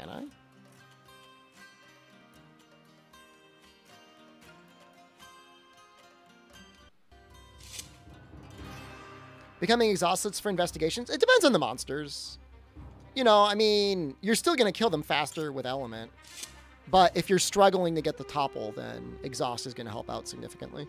Can I? Becoming exhausted for investigations? It depends on the monsters. You know, I mean, you're still going to kill them faster with element. But if you're struggling to get the topple, then exhaust is going to help out significantly.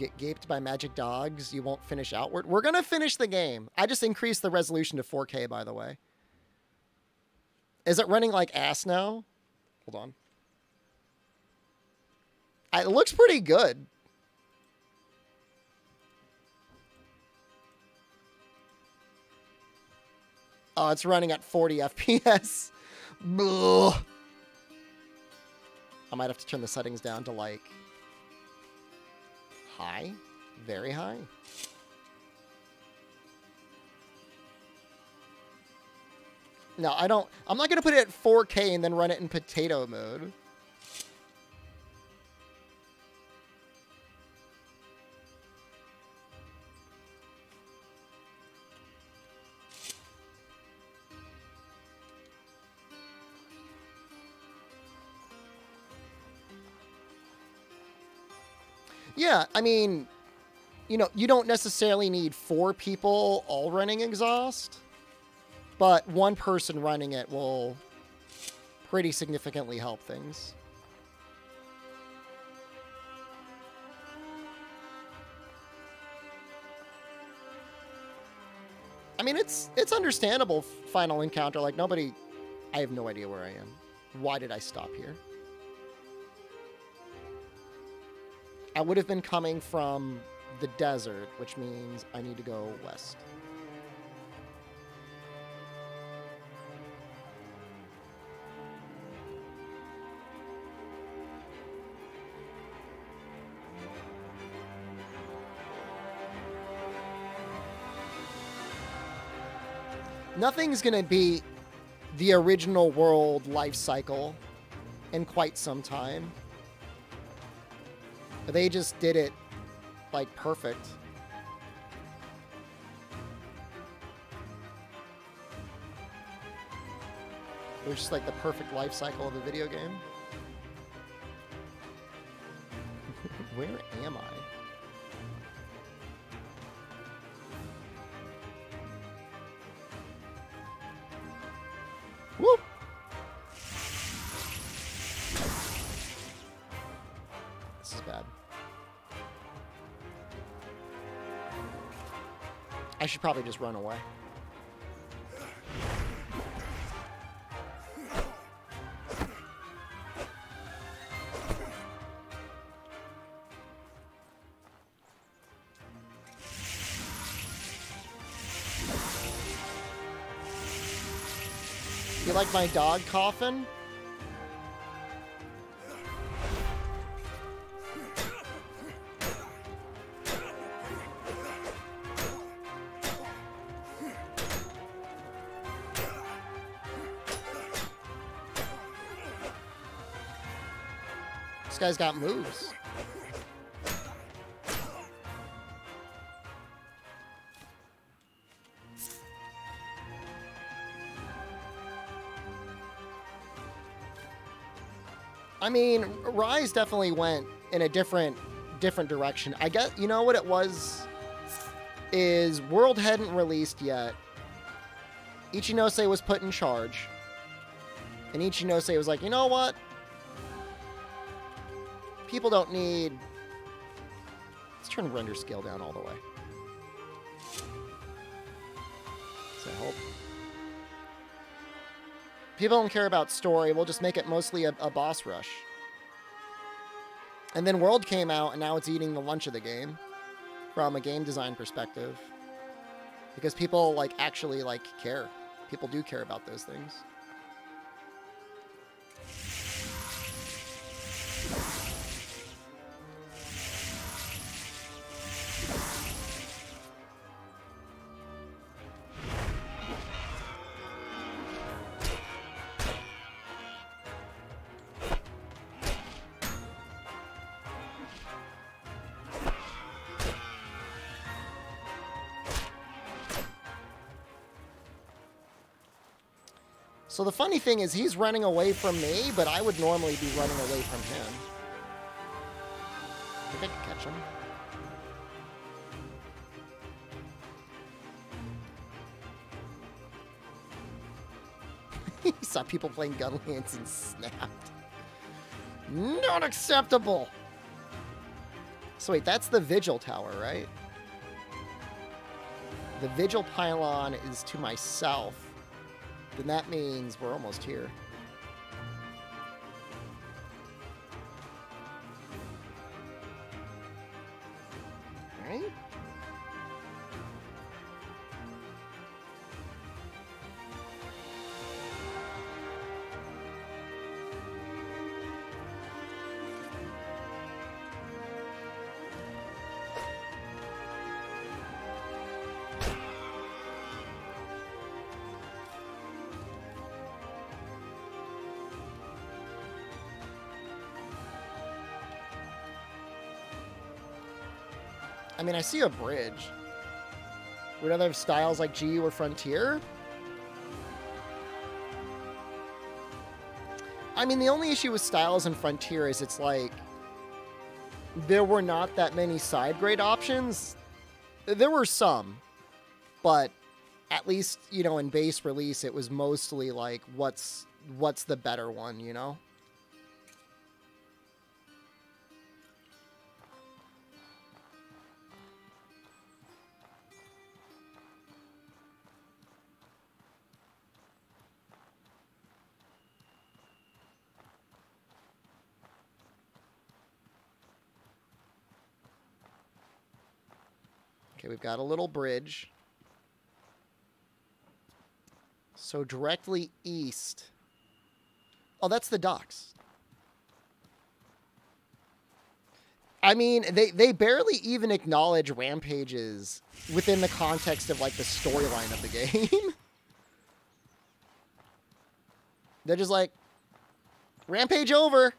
Get gaped by magic dogs, you won't finish outward. We're going to finish the game. I just increased the resolution to 4K, by the way. Is it running like ass now? Hold on. It looks pretty good. Oh, it's running at 40 FPS. I might have to turn the settings down to like high, very high. No, I don't. I'm not going to put it at 4K and then run it in potato mode. Yeah, I mean, you know, you don't necessarily need four people all running exhaust, but one person running it will pretty significantly help things. I mean, it's it's understandable final encounter. Like nobody, I have no idea where I am. Why did I stop here? I would have been coming from the desert, which means I need to go west. Nothing's going to be the original world life cycle in quite some time. They just did it like perfect. It was just like the perfect life cycle of a video game. Where am I? Should probably just run away. You like my dog coffin? Guy's got moves. I mean, Rise definitely went in a different different direction. I guess you know what it was is World hadn't released yet. Ichinose was put in charge. And Ichinose was like, you know what? People don't need... Let's turn render scale down all the way. Does that help? People don't care about story. We'll just make it mostly a, a boss rush. And then World came out, and now it's eating the lunch of the game from a game design perspective. Because people, like, actually, like, care. People do care about those things. So the funny thing is he's running away from me, but I would normally be running away from him. I think I can catch him. he saw people playing Gunlance and snapped. Not acceptable! So wait, that's the Vigil Tower, right? The Vigil Pylon is to my south. Then that means we're almost here. Mean, I see a bridge. Would other have styles like GU or Frontier? I mean, the only issue with styles and Frontier is it's like there were not that many side grade options. There were some, but at least you know in base release it was mostly like what's what's the better one, you know. We've got a little bridge. So directly east. Oh, that's the docks. I mean, they, they barely even acknowledge rampages within the context of like the storyline of the game. They're just like, rampage over.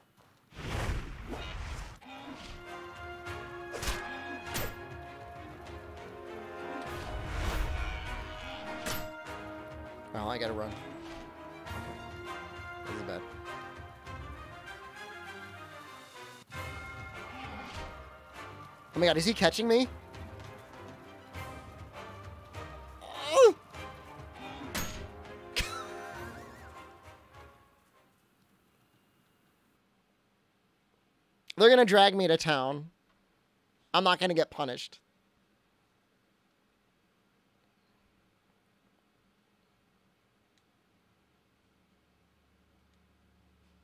Oh, I gotta run. This is bad. Oh my god, is he catching me? They're gonna drag me to town. I'm not gonna get punished.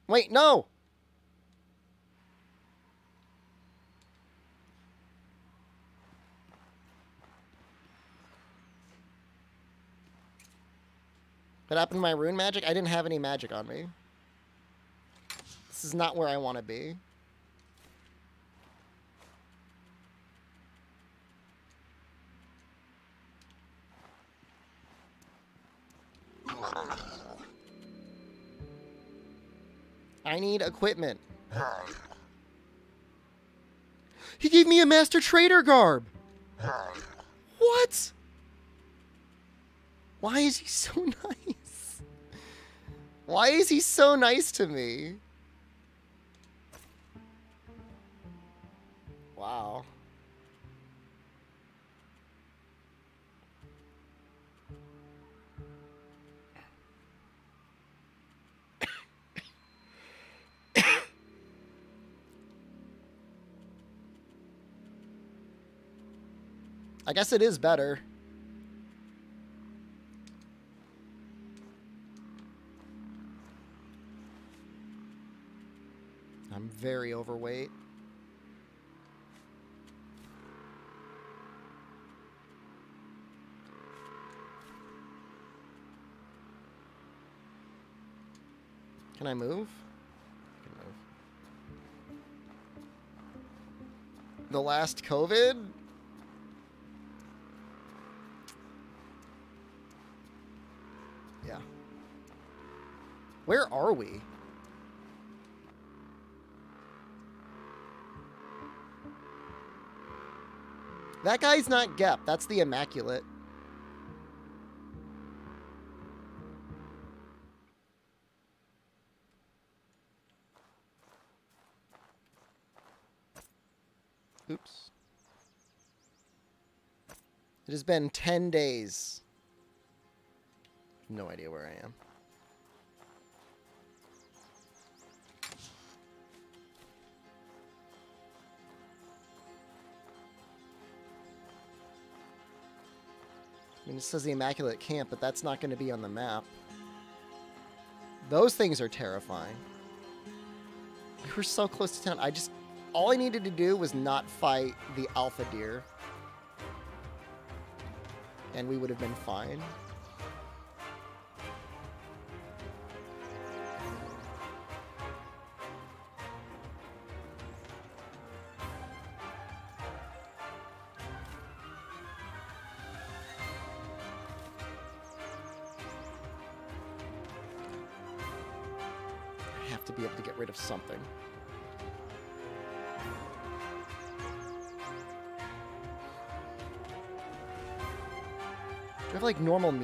Wait, no! What happened to my rune magic? I didn't have any magic on me. This is not where I want to be. I need equipment. He gave me a Master Trader garb. What? Why is he so nice? Why is he so nice to me? Wow. I guess it is better. I'm very overweight. Can I move? I can move. The last COVID? Yeah. Where are we? That guy's not Gep. That's the Immaculate. Oops. It has been 10 days no idea where I am. I mean, it says the Immaculate Camp, but that's not going to be on the map. Those things are terrifying. We were so close to town. I just... All I needed to do was not fight the Alpha Deer. And we would have been fine.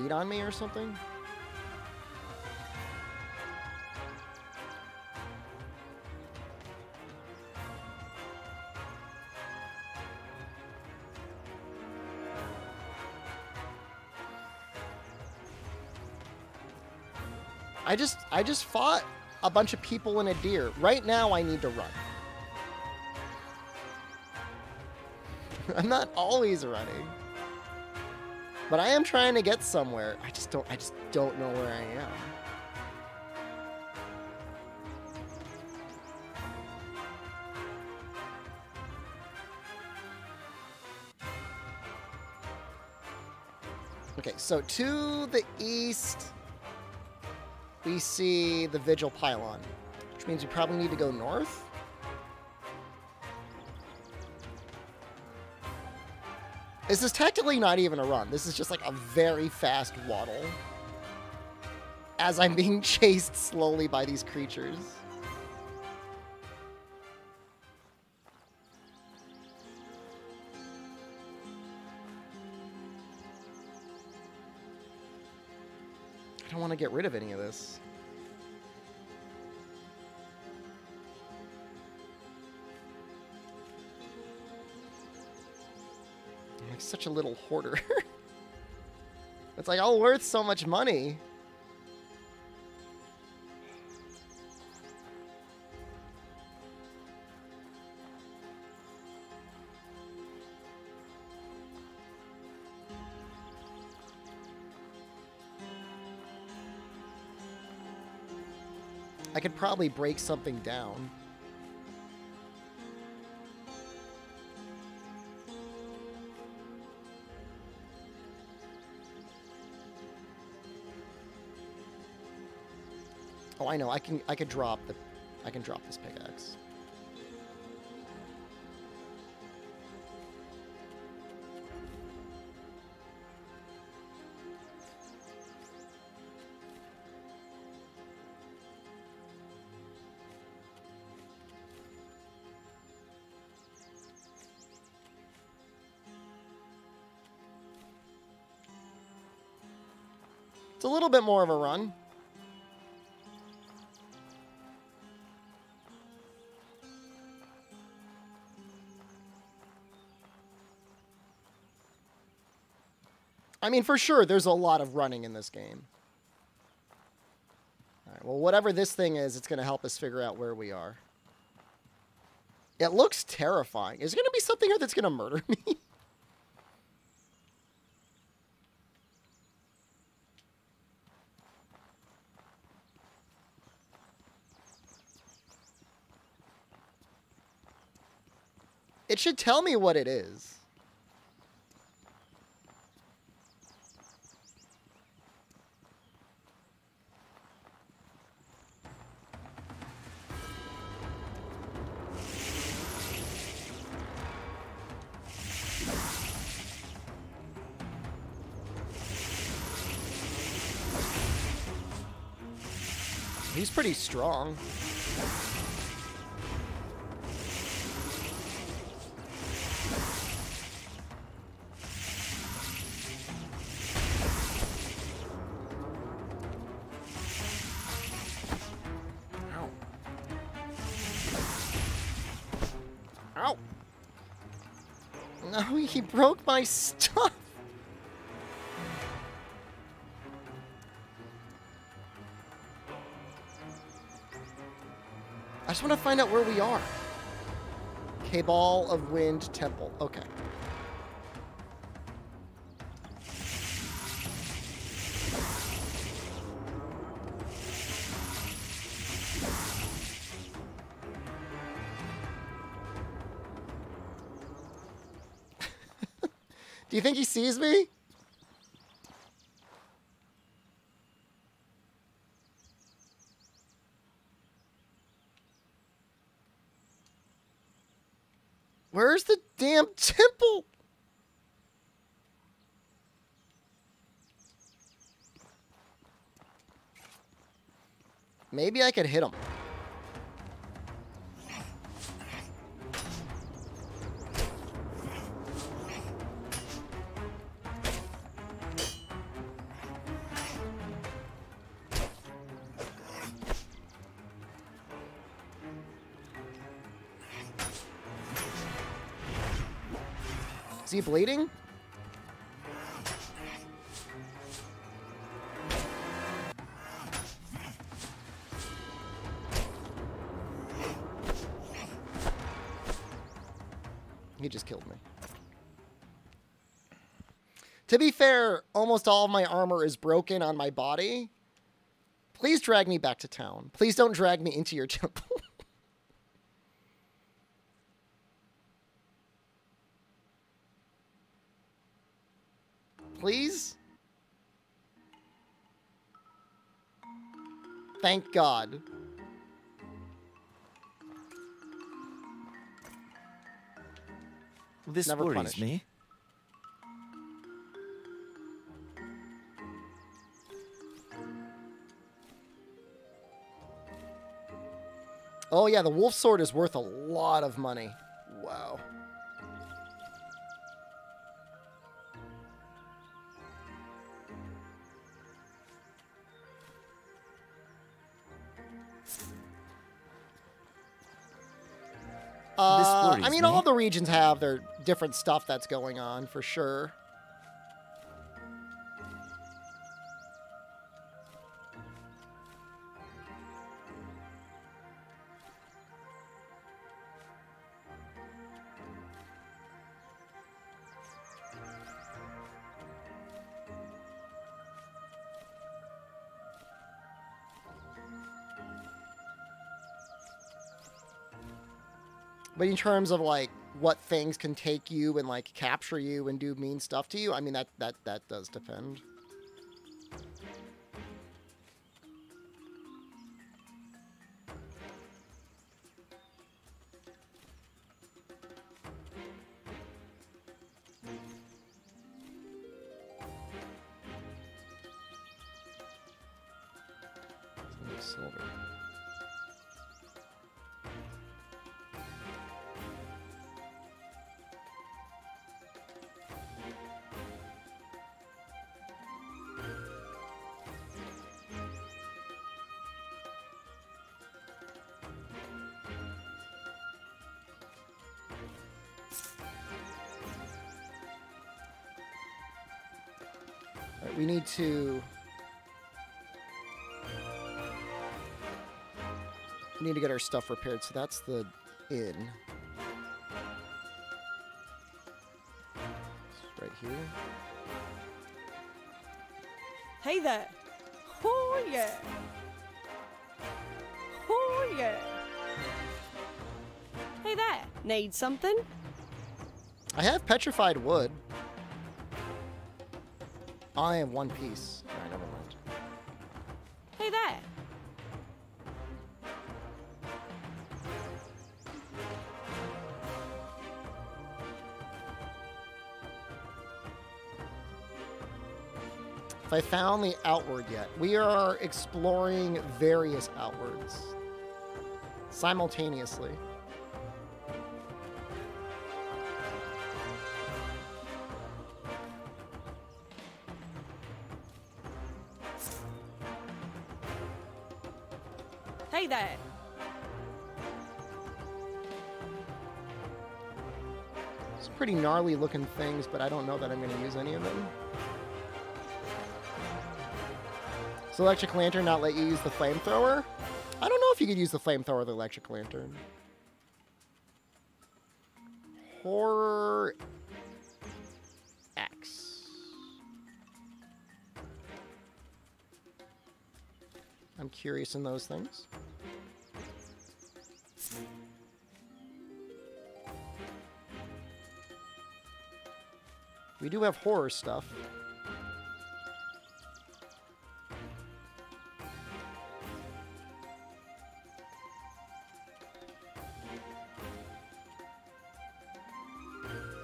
Like on me or something? I just I just fought a bunch of people and a deer. Right now I need to run. I'm not always running. But I am trying to get somewhere. I just don't I just don't know where I am. Okay, so to the east we see the Vigil Pylon, which means we probably need to go north. This is technically not even a run. This is just like a very fast waddle. As I'm being chased slowly by these creatures. I don't want to get rid of any of this. Such a little hoarder. it's like all worth so much money. I could probably break something down. Oh, I know. I can I could drop the I can drop this pickaxe. It's a little bit more of a run. I mean, for sure, there's a lot of running in this game. All right, well, whatever this thing is, it's going to help us figure out where we are. It looks terrifying. Is there going to be something here that's going to murder me? It should tell me what it is. He's pretty strong. He broke my stuff. Find out where we are. Cabal of Wind Temple. Okay. Do you think he sees me? Where's the damn temple? Maybe I could hit him. Is he bleeding? Be fair, almost all of my armor is broken on my body. Please drag me back to town. Please don't drag me into your temple. Please? Thank God. This Never worries punished. me. Oh yeah, the wolf sword is worth a lot of money. Wow. Uh, I mean, me. all the regions have their different stuff that's going on for sure. But in terms of like what things can take you and like capture you and do mean stuff to you, I mean that that that does depend. Need to. We need to get our stuff repaired, so that's the inn. It's right here. Hey there. Oh yeah. Oh yeah. Hey there. Need something? I have petrified wood. I am one piece. Alright, never mind. Hey there. If I found the outward yet, we are exploring various outwards simultaneously. Gnarly looking things, but I don't know that I'm going to use any of them. The electric lantern not let you use the flamethrower? I don't know if you could use the flamethrower the electric lantern. Horror Axe. I'm curious in those things. We do have horror stuff.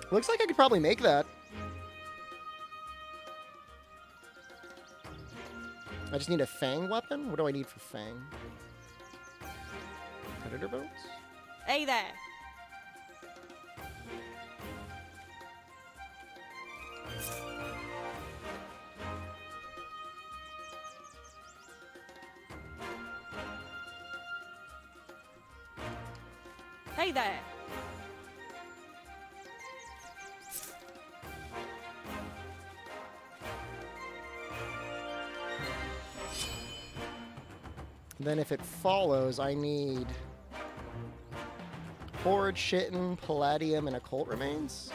Looks like I could probably make that. I just need a Fang weapon? What do I need for Fang? Predator bones? Hey there. Then if it follows, I need Horde, Chitin, Palladium, and Occult Remains.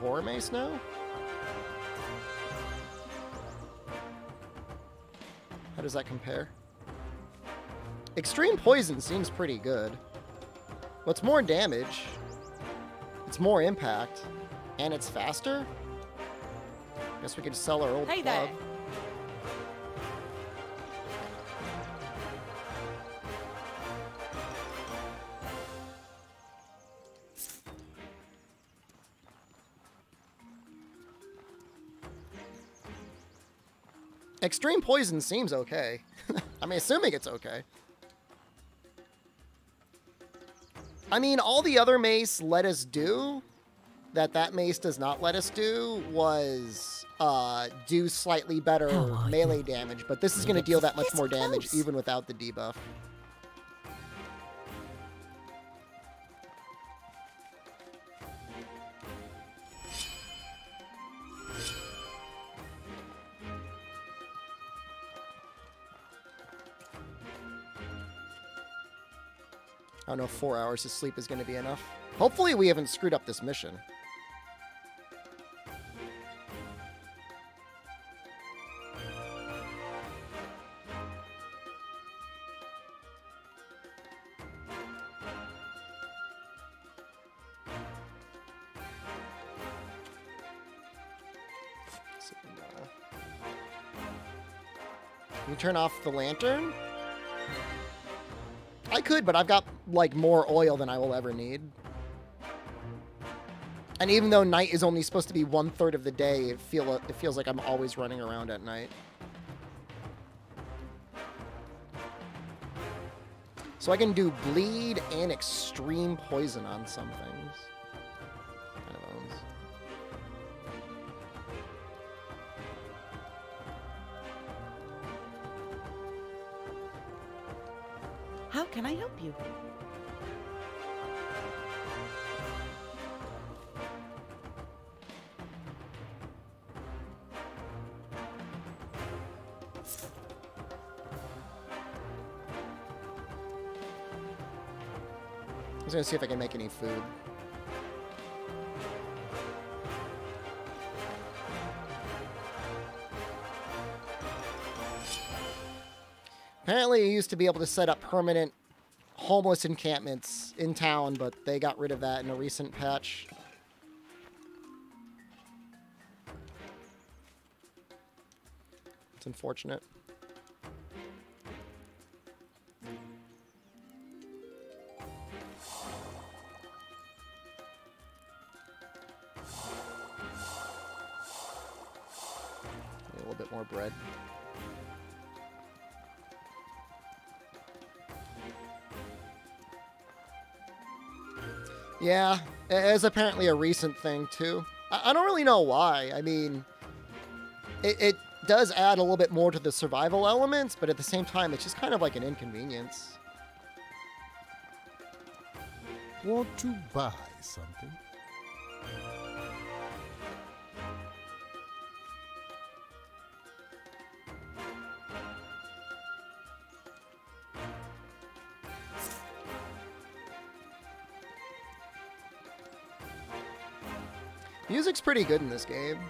Horror Mace now? How does that compare? Extreme Poison seems pretty good. What's more damage? It's more impact. And it's faster? Guess we could sell our old Hey club. there. Extreme Poison seems okay. I mean, assuming it's okay. I mean, all the other mace let us do that that mace does not let us do was uh, do slightly better melee you? damage, but this is going to deal that much It's more damage even without the debuff. Know if four hours of sleep is going to be enough. Hopefully we haven't screwed up this mission. Turn off the lantern? I could, but I've got like more oil than I will ever need. And even though night is only supposed to be one third of the day, it feel it feels like I'm always running around at night. So I can do bleed and extreme poison on some things. See if I can make any food. Apparently, you used to be able to set up permanent homeless encampments in town, but they got rid of that in a recent patch. It's unfortunate. bread. Yeah, it is apparently a recent thing too. I, I don't really know why. I mean, it, it does add a little bit more to the survival elements, but at the same time, it's just kind of like an inconvenience. Want to buy something? Music's pretty good in this game.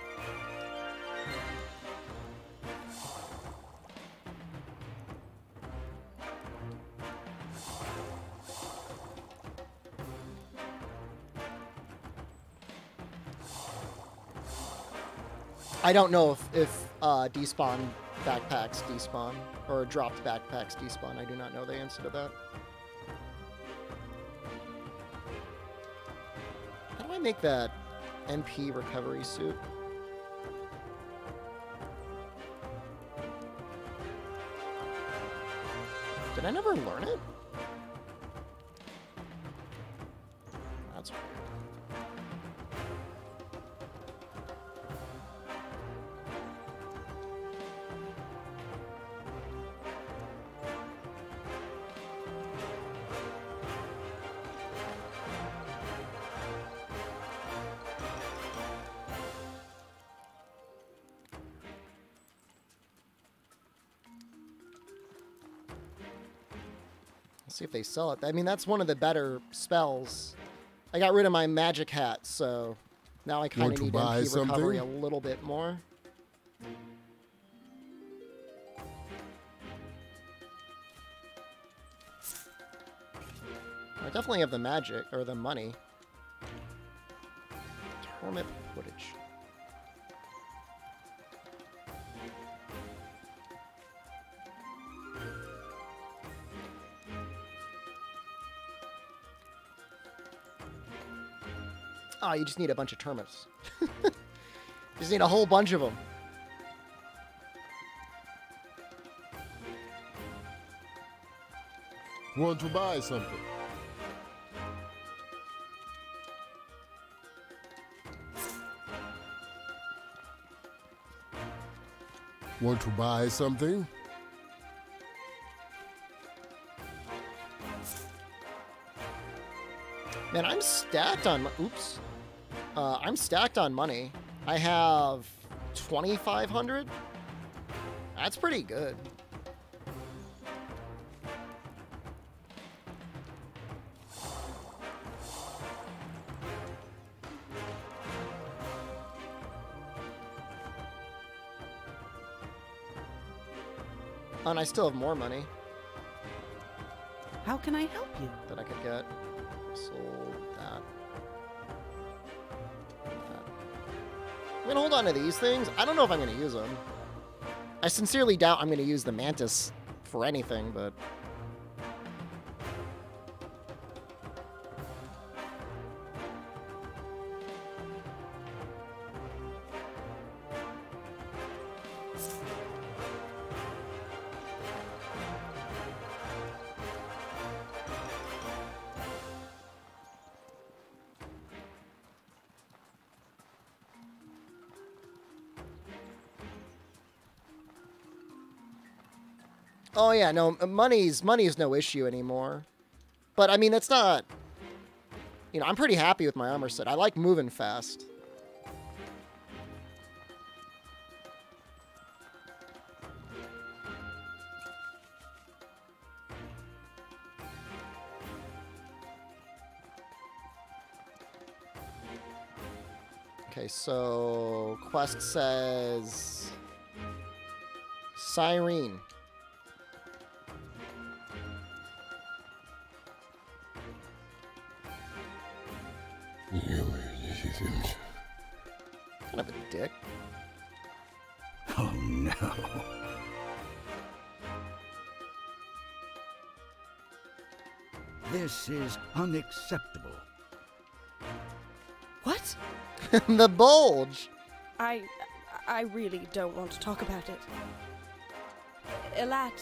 I don't know if, if uh, despawn backpacks despawn or dropped backpacks despawn. I do not know the answer to that. How do I make that MP recovery suit? Did I never learn it? If they sell it. I mean, that's one of the better spells. I got rid of my magic hat, so now I kind of need buy MP recovery a little bit more. I definitely have the magic, or the money. Hermit footage. You just need a bunch of termites. just need a whole bunch of them. Want to buy something? Want to buy something? Man, I'm stacked on. mo- Oops. Uh, I'm stacked on money. I have 2,500. That's pretty good. And I still have more money How can I help you? that I could get. Sold I'm gonna hold on to these things. I don't know if I'm gonna use them. I sincerely doubt I'm gonna use the mantis for anything, but yeah, no, money's money's no issue anymore. But I mean, that's not. You know, I'm pretty happy with my armor set. I like moving fast. Okay, so quest says Cyrene. Unacceptable. What? the bulge. I I really don't want to talk about it. Elatt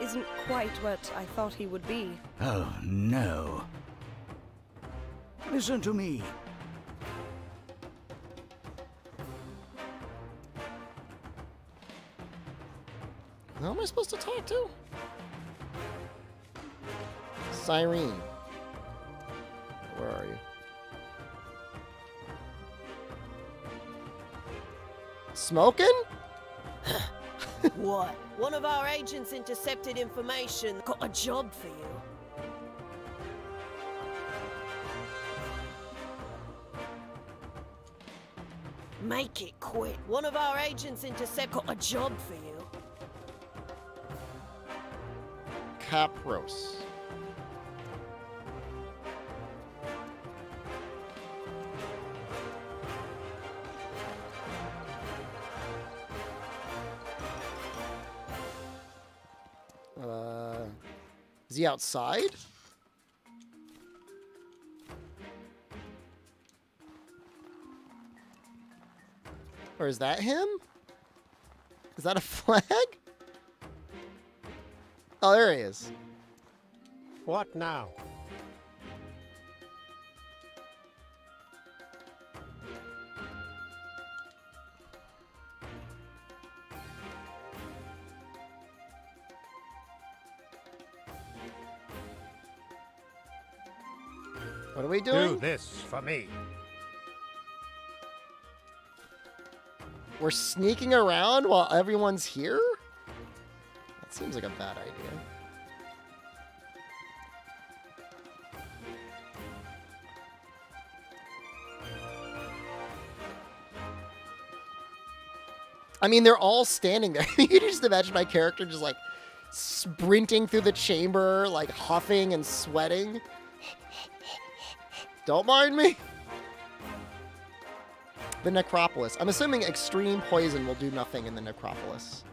isn't quite what I thought he would be. Oh no. Listen to me. Who am I supposed to talk to? Cyrene. Where are you? Smoking? What? One of our agents intercepted information. Got a job for you. Make it quick. One of our agents intercept got a job for you. Capros. Is he outside? Or is that him? Is that a flag? Oh, there he is. What now? This for me. We're sneaking around while everyone's here? That seems like a bad idea. I mean, they're all standing there. you can just imagine my character just like sprinting through the chamber, like huffing and sweating. Don't mind me. The Necropolis. I'm assuming extreme poison will do nothing in the Necropolis.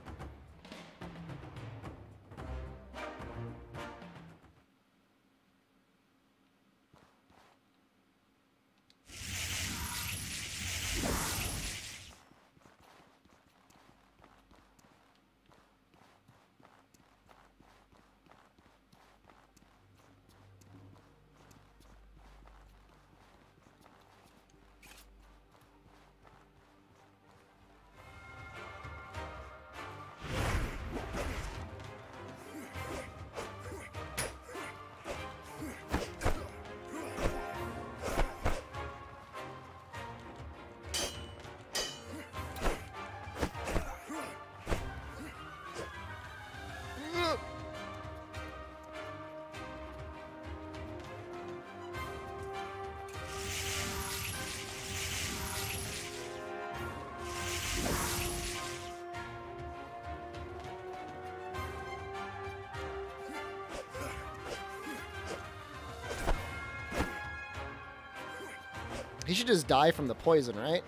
Should just die from the poison, right?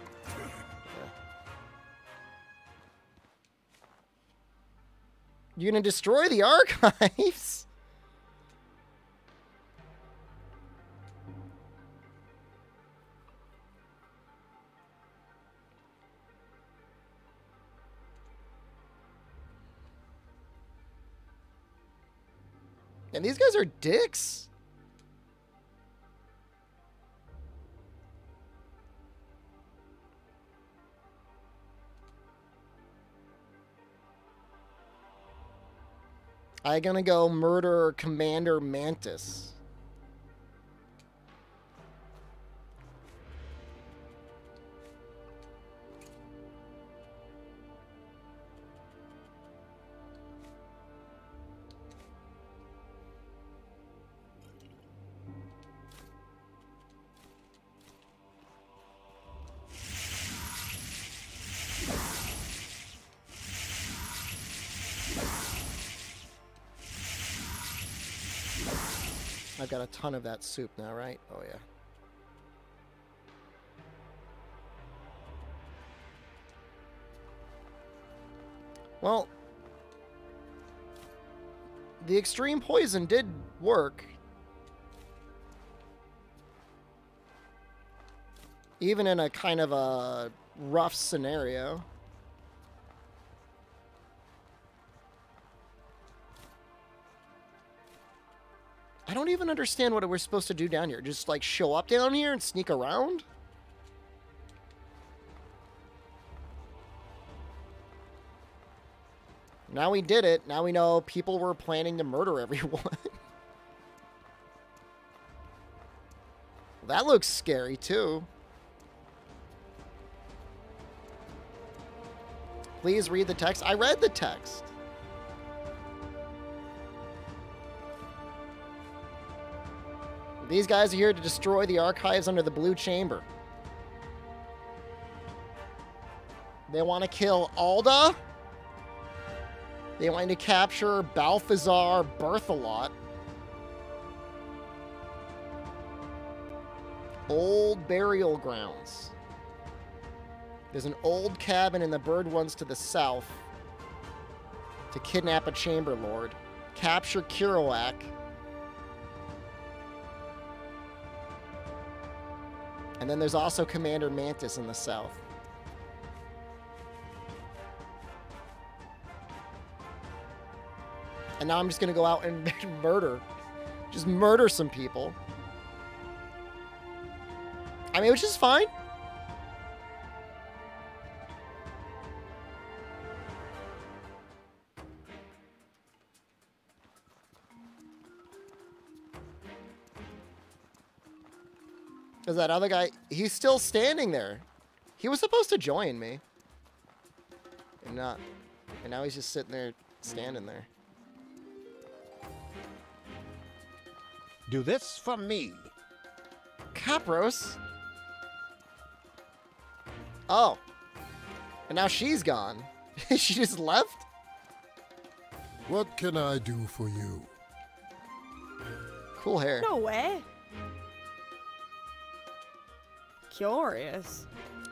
You're gonna destroy the archives? And these guys are dicks. I gonna go murder Commander Mantis. I've got a ton of that soup now, right? Oh yeah. Well, the extreme poison did work. Even in a kind of a rough scenario. I don't even understand what we're supposed to do down here. Just like show up down here and sneak around? Now we did it. Now we know people were planning to murder everyone. that looks scary too. Please read the text. I read the text. These guys are here to destroy the archives under the Blue Chamber. They want to kill Alda. They want to capture Balthazar Berthelot. Old burial grounds. There's an old cabin in the bird ones to the south to kidnap a chamber lord, capture Kerouac, and then there's also Commander Mantis in the south. And now I'm just gonna go out and murder. Just murder some people. I mean, which is fine. Because that other guy, he's still standing there. He was supposed to join me. And not. And now he's just sitting there, standing there. Do this for me. Capros? Oh. And now she's gone. she just left? What can I do for you? Cool hair. No way. Curious.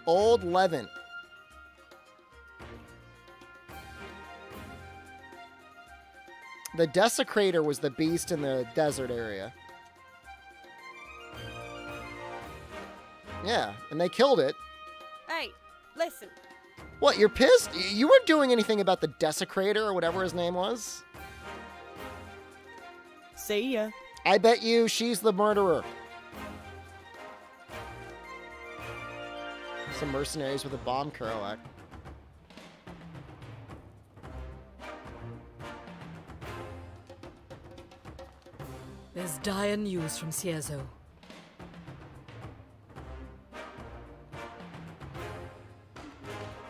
Old Levant. The Desecrator was the beast in the desert area. Yeah, and they killed it. Hey, listen. What, you're pissed? You weren't doing anything about the Desecrator or whatever his name was? See ya. I bet you she's the murderer. Some mercenaries with a bomb Kerouac. There's dire news from Cierzo.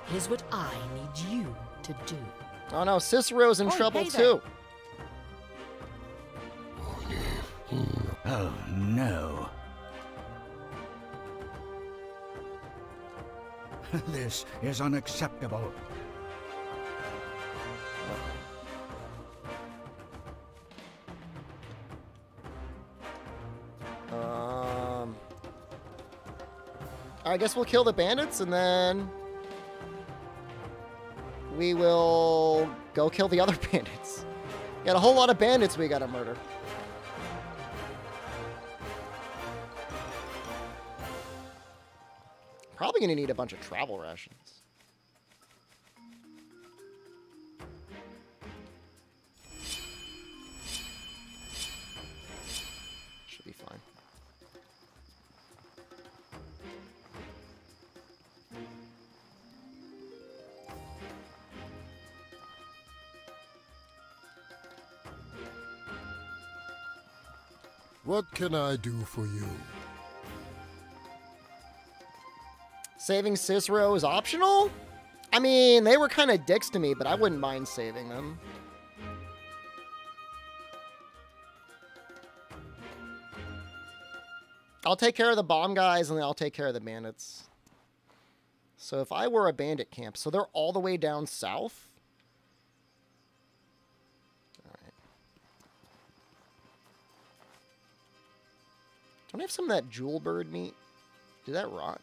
Here's what I need you to do. Oh no, Cierzo's in Oh, trouble hey too. Oh no. Oh, this is unacceptable. Um, I guess we'll kill the bandits and then we will go kill the other bandits. Got a whole lot of bandits we gotta murder. Probably gonna need a bunch of travel rations. Should be fine. What can I do for you? Saving Cierzo is optional? I mean, they were kind of dicks to me, but I wouldn't mind saving them. I'll take care of the bomb guys and then I'll take care of the bandits. So if I were a bandit camp, so they're all the way down south? Don't I have some of that jewel bird meat? Did that rot?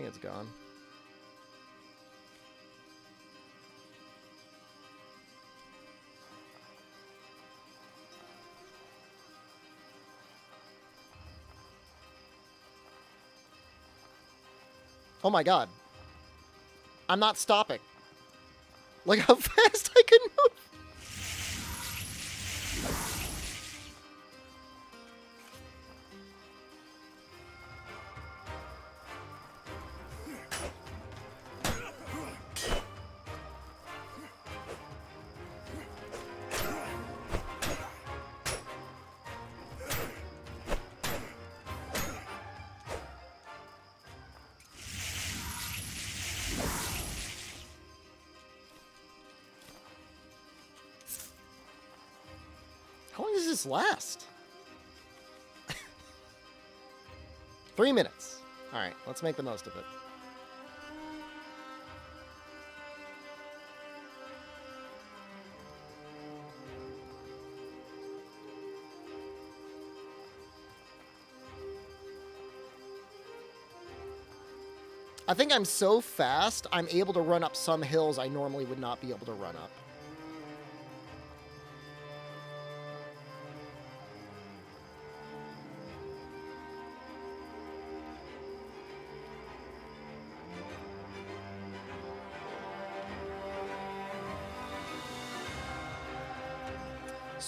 Think it's gone. Oh my god. I'm not stopping. Look how fast I can move. This last? Three minutes. All right, let's make the most of it. I think I'm so fast, I'm able to run up some hills I normally would not be able to run up.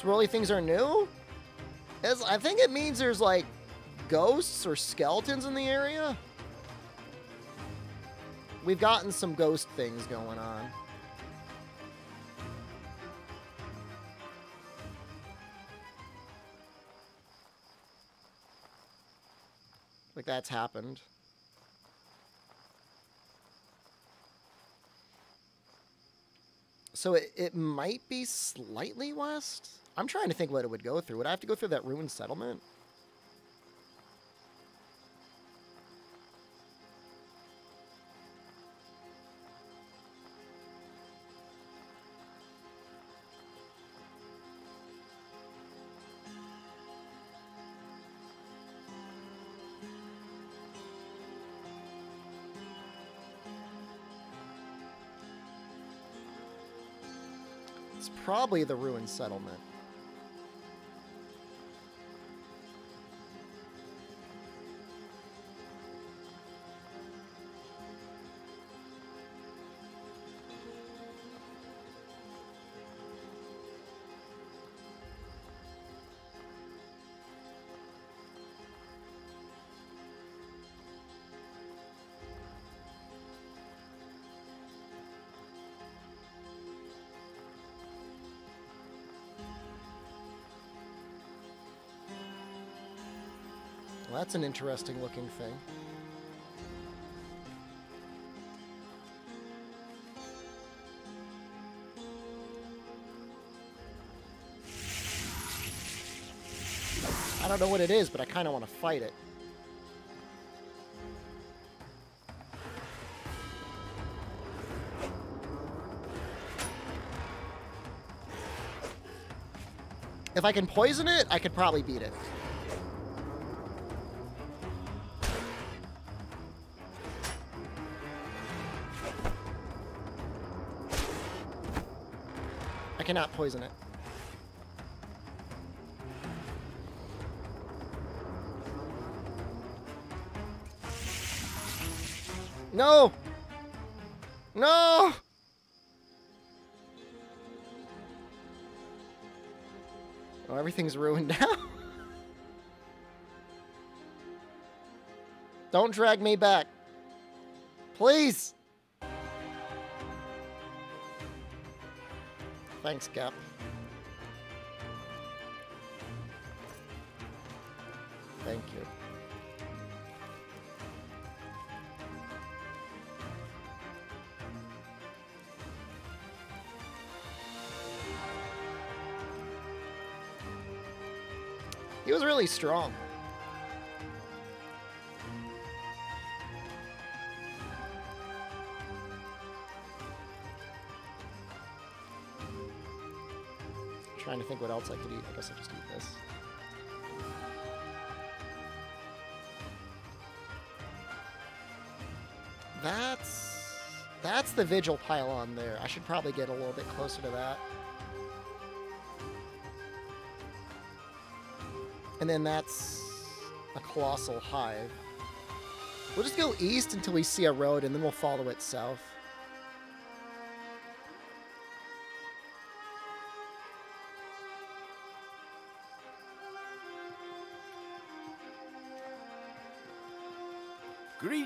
Swirly things are new? It's, I think it means there's like ghosts or skeletons in the area. We've gotten some ghost things going on. Like that's happened. So it, it might be slightly west? I'm trying to think what it would go through. Would I have to go through that ruined settlement? It's probably the ruined settlement. That's an interesting looking thing. I don't know what it is, but I kind of want to fight it. If I can poison it, I could probably beat it. Cannot poison it. No! No! Oh, everything's ruined now. Don't drag me back. Please! Thanks, Cap. Thank you. He was really strong. What else I could eat. I guess I'll just eat this. That's that's the vigil pylon there. I should probably get a little bit closer to that. And then that's a colossal hive. We'll just go east until we see a road, and then we'll follow it south.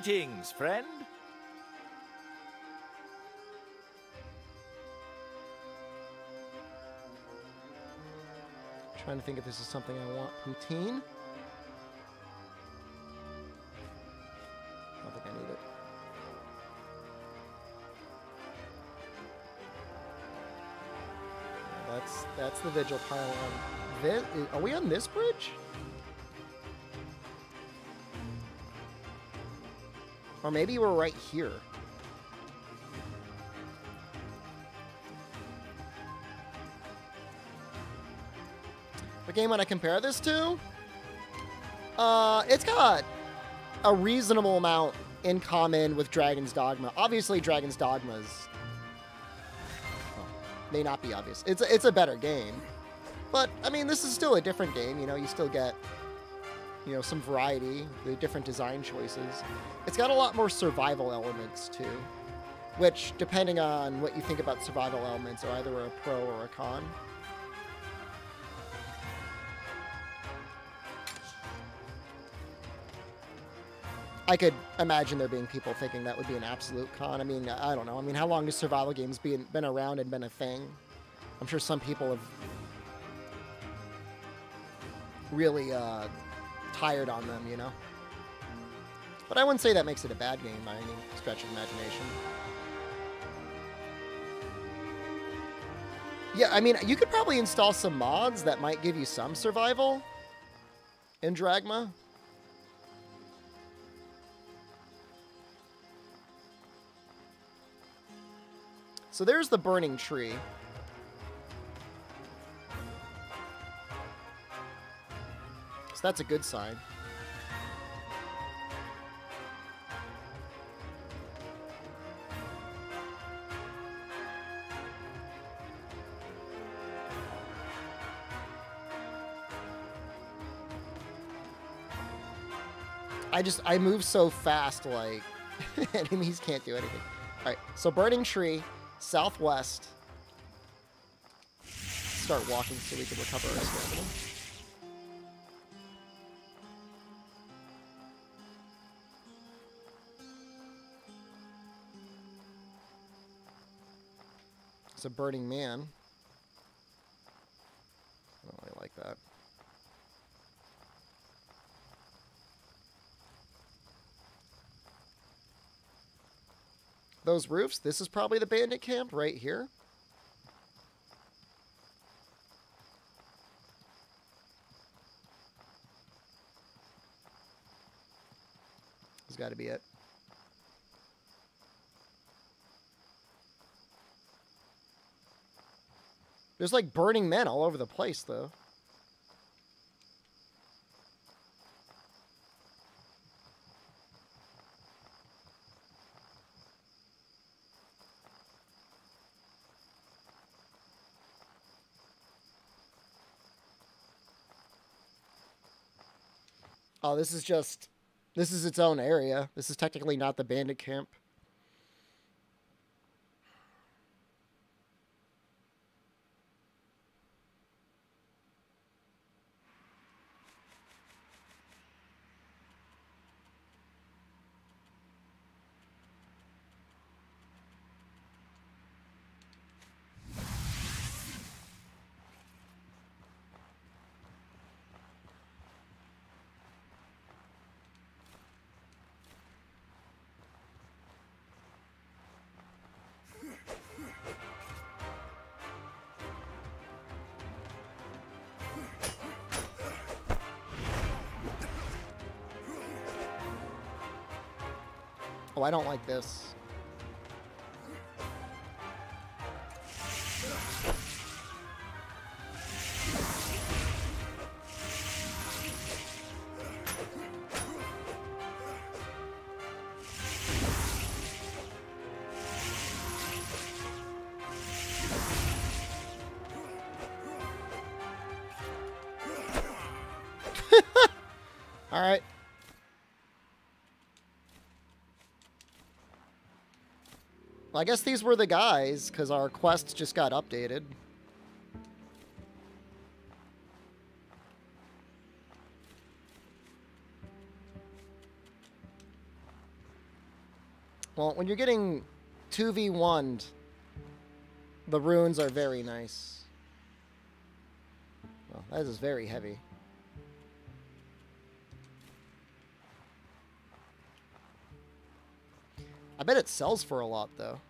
Greetings, friend. Trying to think if this is something I want. Poutine? I don't think I need it. That's that's the vigil pylon. this. Are we on this bridge? Or maybe we're right here. What game would I compare this to? Uh, it's got a reasonable amount in common with Dragon's Dogma. Obviously, Dragon's Dogma is well, may not be obvious. It's a, it's a better game, but I mean, this is still a different game. You know, you still get you know some variety, the different design choices. It's got a lot more survival elements too, which depending on what you think about survival elements, are either a pro or a con. I could imagine there being people thinking that would be an absolute con. I mean, I don't know. I mean, how long has survival games been been around and been a thing? I'm sure some people have really uh, tired on them, you know. But I wouldn't say that makes it a bad game by any stretch of imagination. Yeah, I mean, you could probably install some mods that might give you some survival in Dragma. So there's the burning tree. So that's a good sign. I just I move so fast like enemies can't do anything. All right, so burning tree, southwest. Start walking so we can recover our stamina. A burning man. I don't really like that. Those roofs, this is probably the bandit camp right here. This has got to be it. There's like burning men all over the place, though. Oh, this is just. This is its own area. This is technically not the bandit camp. Oh, I don't like this. I guess these were the guys, because our quests just got updated. Well, when you're getting 2v1'd, the runes are very nice. Well, that is very heavy. Bet it sells for a lot, though.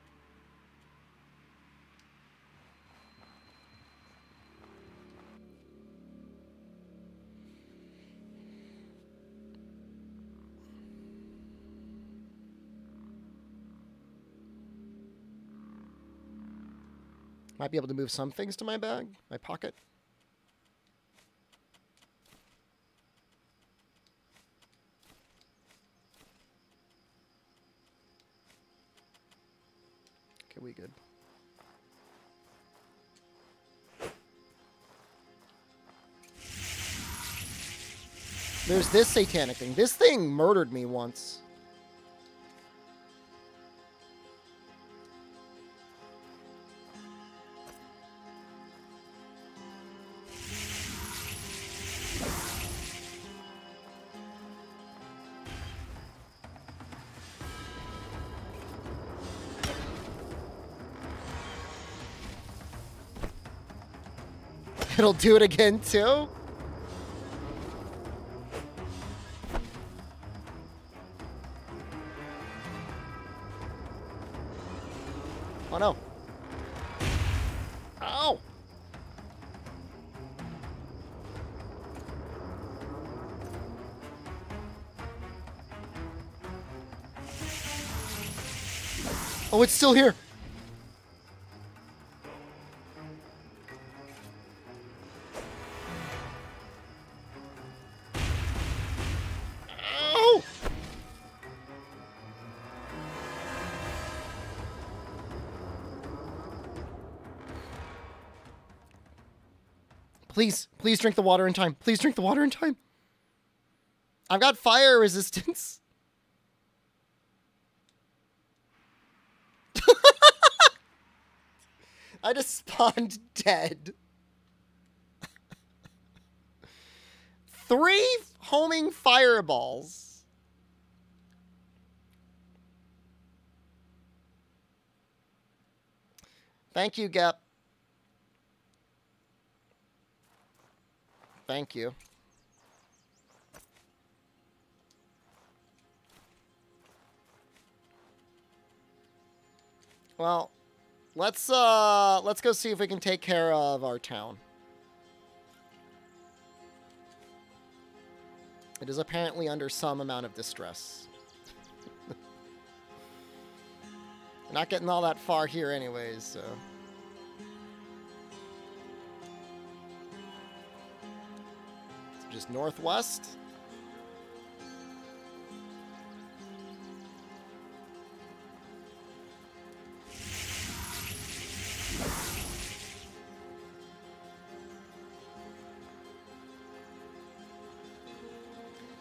Might be able to move some things to my bag, my pocket. Good. There's this satanic thing. This thing murdered me once. It'll do it again too? Oh no. Ow! Oh, it's still here. Please, please drink the water in time. Please drink the water in time. I've got fire resistance. I just spawned dead. Three homing fireballs. Thank you, Gep. Thank you. Well, let's uh let's go see if we can take care of our town. It is apparently under some amount of distress. Not getting all that far here anyways, so. Just northwest.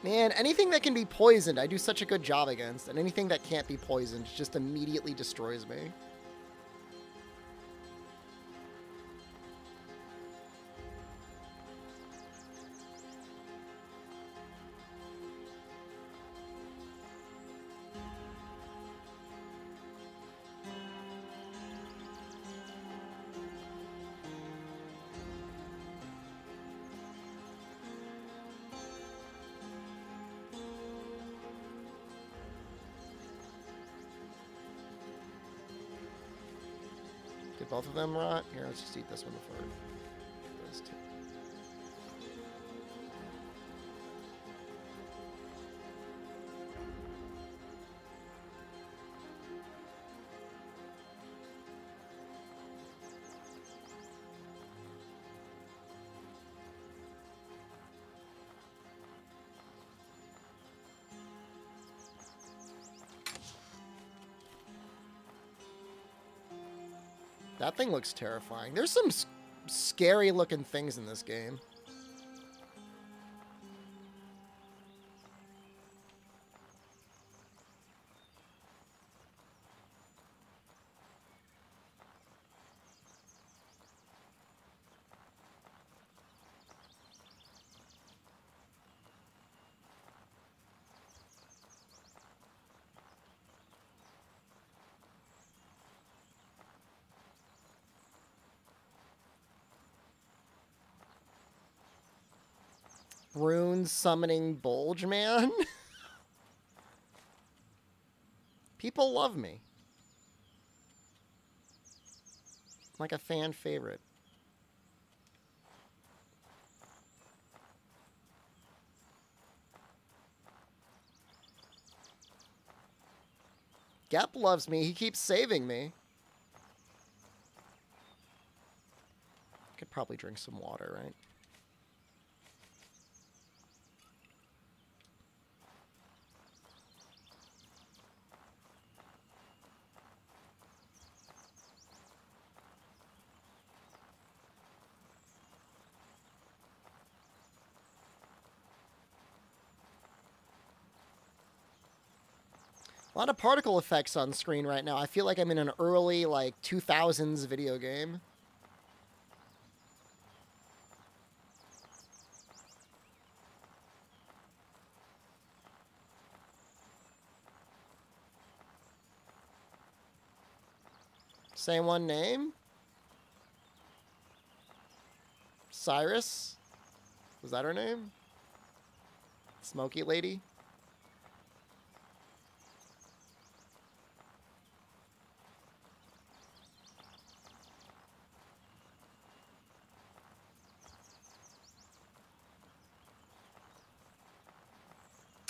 Man, anything that can be poisoned, I do such a good job against. And anything that can't be poisoned just immediately destroys me. Both of them rot? Here, let's just eat this one before. Thing looks terrifying. There's some scary looking things in this game. Summoning Bulge Man. People love me. Like a fan favorite. Gep loves me. He keeps saving me. Could probably drink some water, right? A lot of particle effects on screen right now. I feel like I'm in an early, like, 2000s video game. Same one name? Cyrus? Was that her name? Smoky Lady?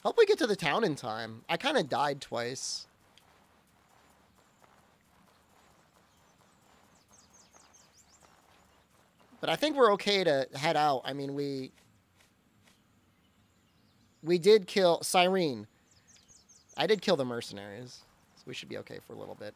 Hope we get to the town in time. I kind of died twice. But I think we're okay to head out. I mean, we we did kill Cyrene. I did kill the mercenaries, so we should be okay for a little bit.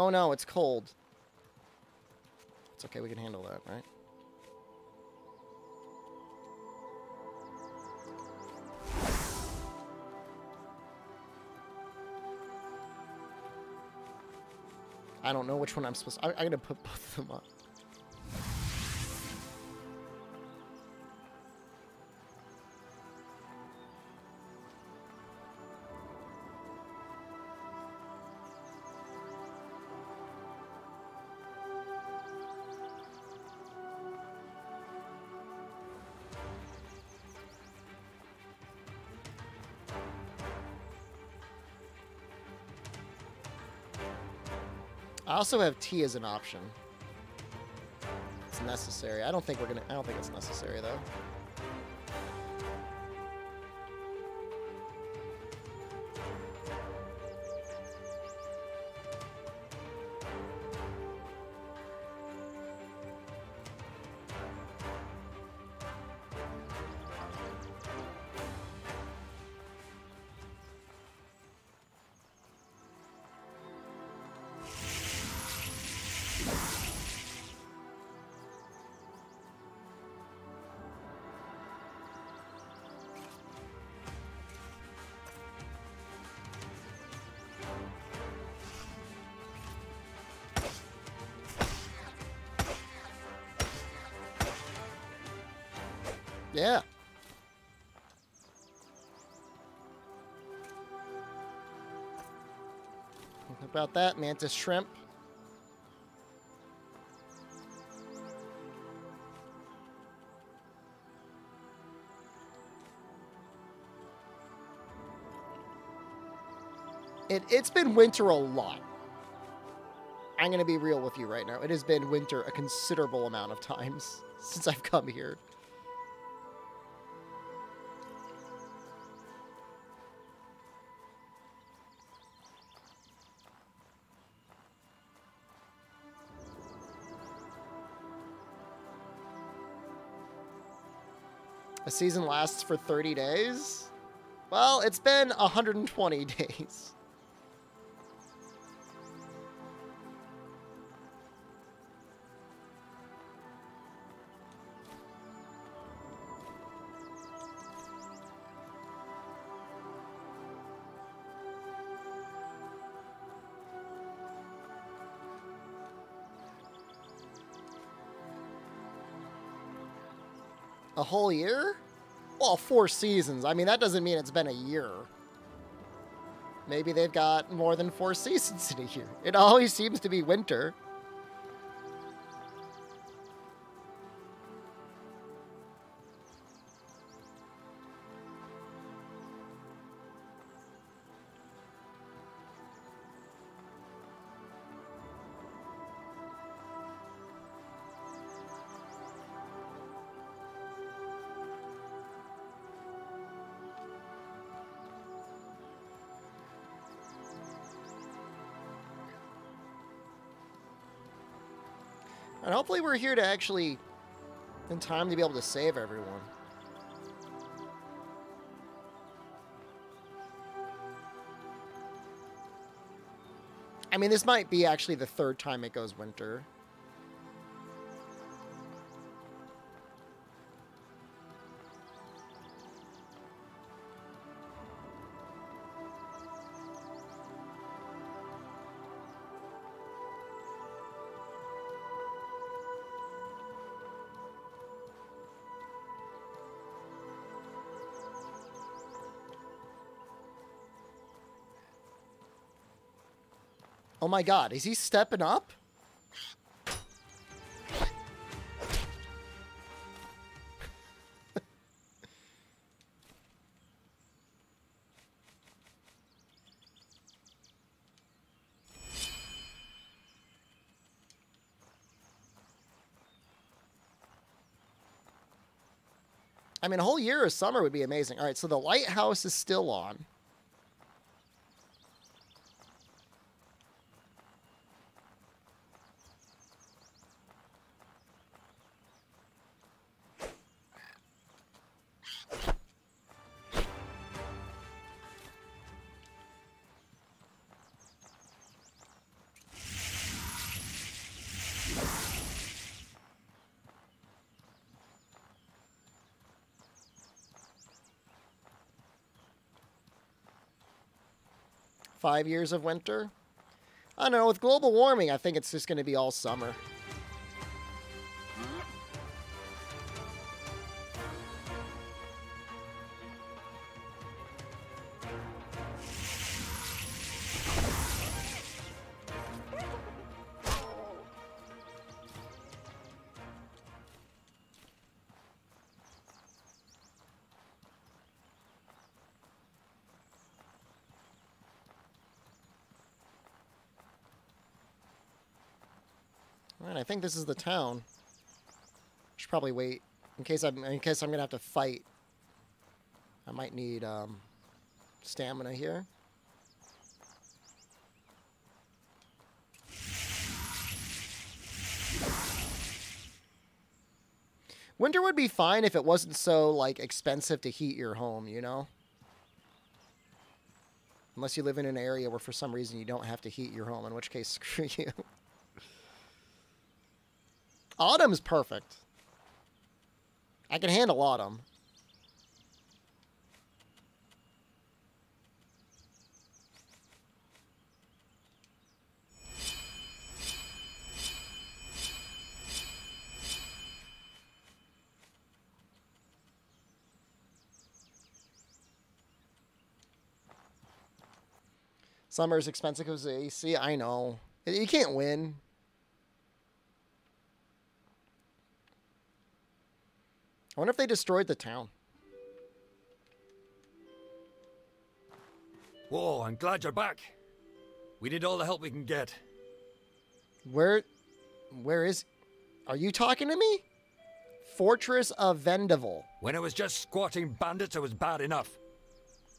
Oh no, it's cold. It's okay, we can handle that, right? I don't know which one I'm supposed to... I, I'm gonna put both of them up. Also have tea as an option. It's necessary. I don't think we're gonna. I don't think it's necessary though. Yeah. About that, mantis shrimp? It, it's been winter a lot. I'm going to be real with you right now. It has been winter a considerable amount of times since I've come here. A season lasts for 30 days? Well, it's been 120 days. A whole year? Well, four seasons. I mean, that doesn't mean it's been a year. Maybe they've got more than four seasons in a year. It always seems to be winter. Hopefully we're here to actually, in time to be able to save everyone. I mean, this might be actually the third time it goes winter. Oh my god, is he stepping up? I mean, a whole year of summer would be amazing. All right, so the lighthouse is still on. Five years of winter. I don't know. With global warming, I think it's just going to be all summer. Think this is the town. Should probably wait in case I'm in case I'm gonna have to fight. I might need um, stamina here. Winter would be fine if it wasn't so like expensive to heat your home, you know? Unless you live in an area where for some reason you don't have to heat your home, in which case screw you. Autumn's perfect. I can handle autumn. Summer's expensive because of AC. I know. You can't win. I wonder if they destroyed the town. Whoa, I'm glad you're back. We need all the help we can get. Where, where is? Are you talking to me? Fortress of Vendavel. When it was just squatting bandits, it was bad enough.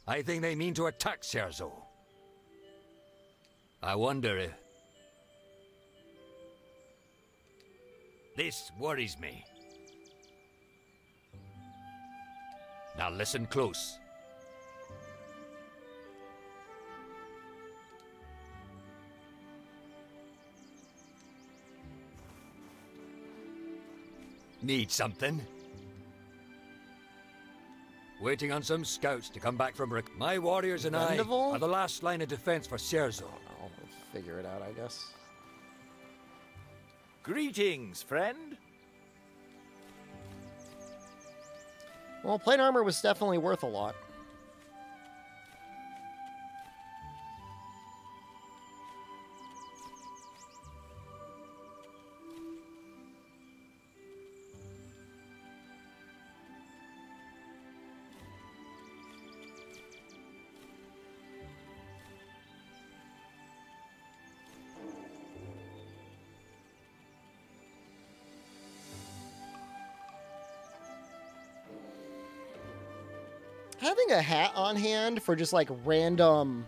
I think they mean to attack Cierzo. I wonder if... This worries me. Now listen close. Need something? Waiting on some scouts to come back from Rick. My warriors and Vendavel? I are the last line of defense for Cierzo. I'll figure it out, I guess. Greetings, friend. Well, plate armor was definitely worth a lot. A hat on hand for just like random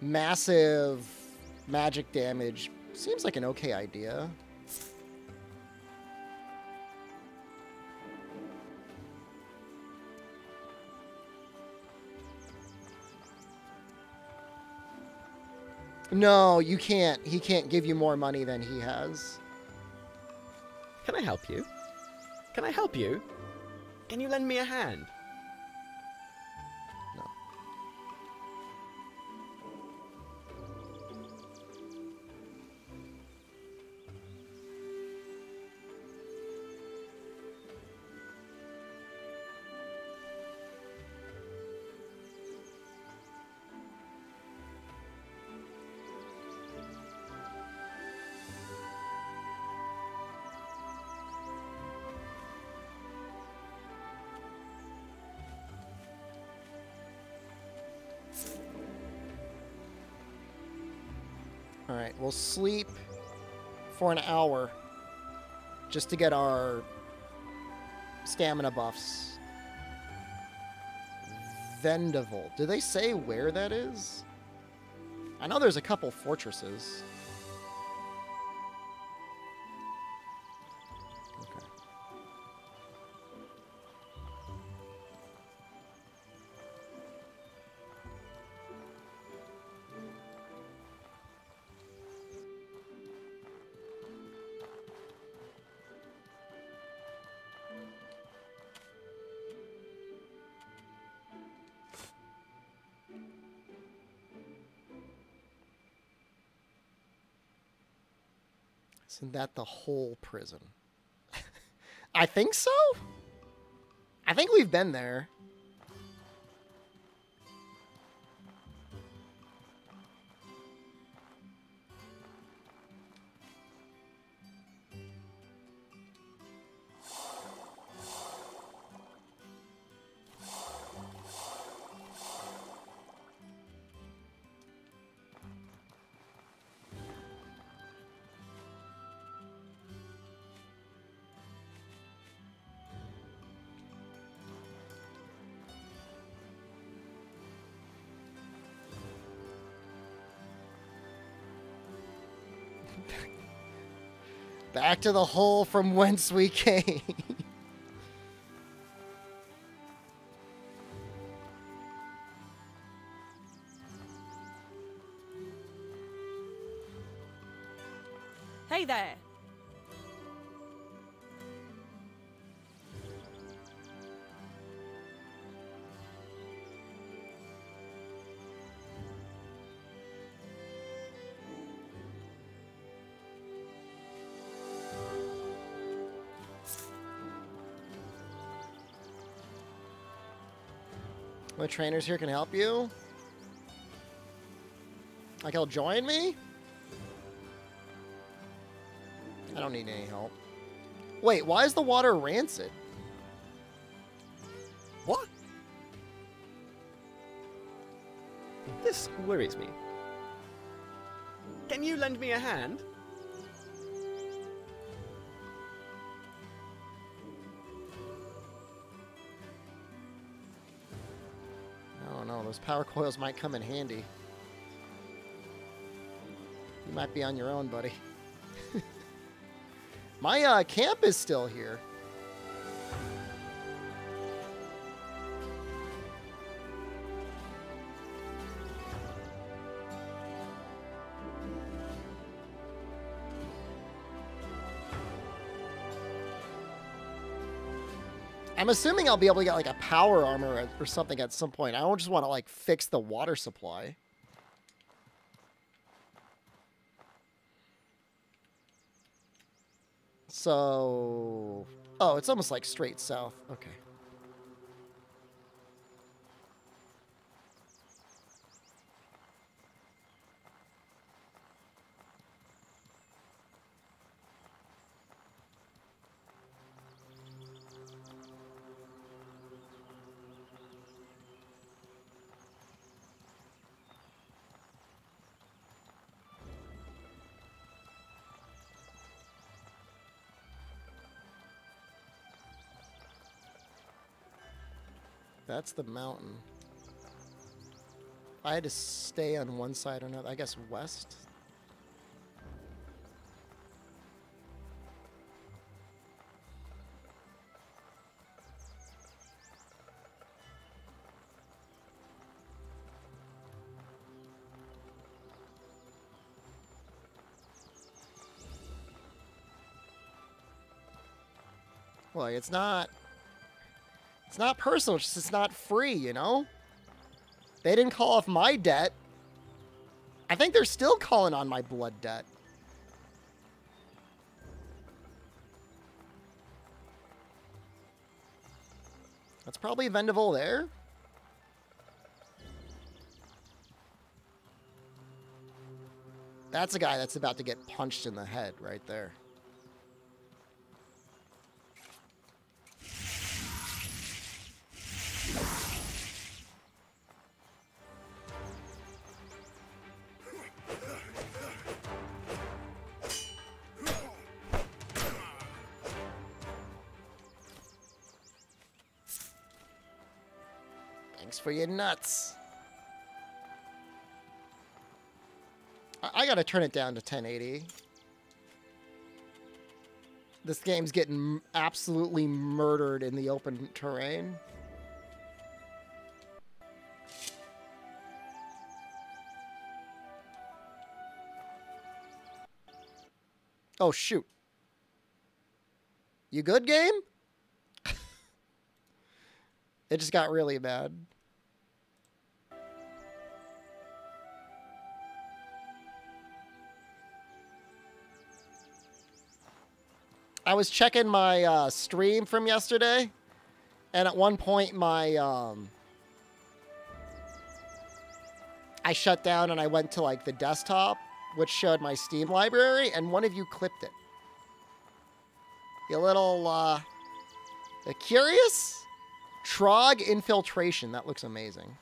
massive magic damage seems like an okay idea. No, you can't. He can't give you more money than he has. Can I help you? Can I help you? Can you lend me a hand? We'll sleep for an hour just to get our stamina buffs. Vendavel. Do they say where that is? I know there's a couple fortresses. Isn't that the whole prison? I think so. I think we've been there. Back to the hole from whence we came. Trainers here can help you. Like he'll join me? I don't need any help. Wait, why is the water rancid? What? This worries me. Can you lend me a hand? Those power coils might come in handy. You might be on your own, buddy. My uh, camp is still here. I'm assuming I'll be able to get like a power armor or- something at some point. I don't just want to like fix the water supply. So, oh, it's almost like straight south. Okay. That's the mountain. I had to stay on one side or another. I guess west. Like it's not it's not personal, it's just it's not free, you know? They didn't call off my debt. I think they're still calling on my blood debt. That's probably Vendavel there. That's a guy that's about to get punched in the head right there. For your nuts. I, I gotta turn it down to 1080. This game's getting absolutely murdered in the open terrain. Oh, shoot. You good, game? it just got really bad. I was checking my uh, stream from yesterday, and at one point my um, I shut down and I went to like the desktop, which showed my Steam library, and one of you clipped it. You little uh, uh, curious Trog infiltration. That looks amazing.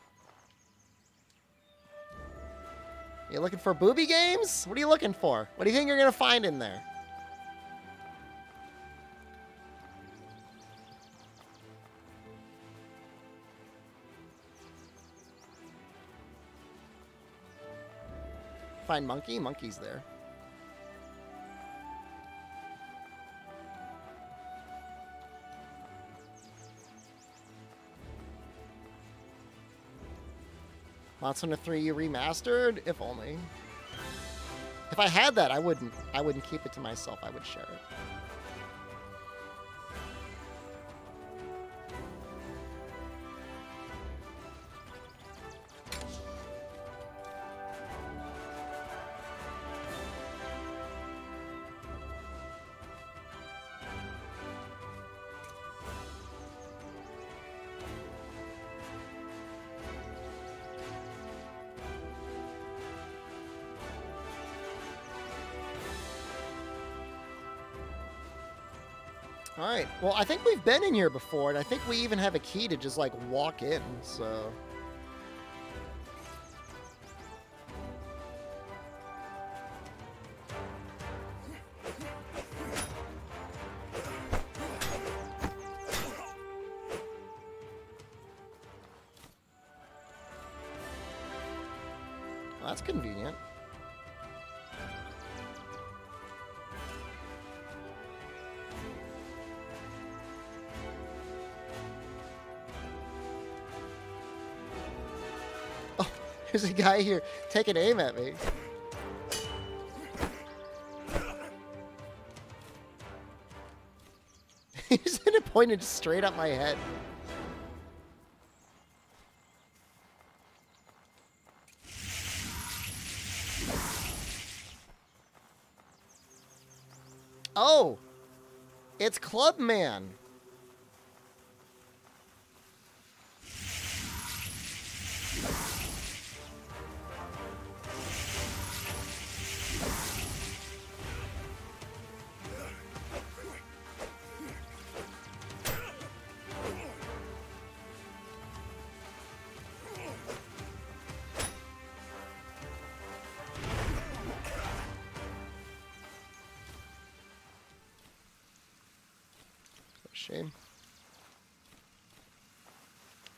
You looking for booby games? What are you looking for? What do you think you're gonna find in there? Find monkey? Monkey's there. Monster Hunter 3 remastered? If only. If I had that, I wouldn't. I wouldn't keep it to myself. I would share it. Well, I think we've been in here before, and I think we even have a key to just like walk in. So. There's a guy here taking aim at me. He's point it straight at my head. Oh, it's Clubman.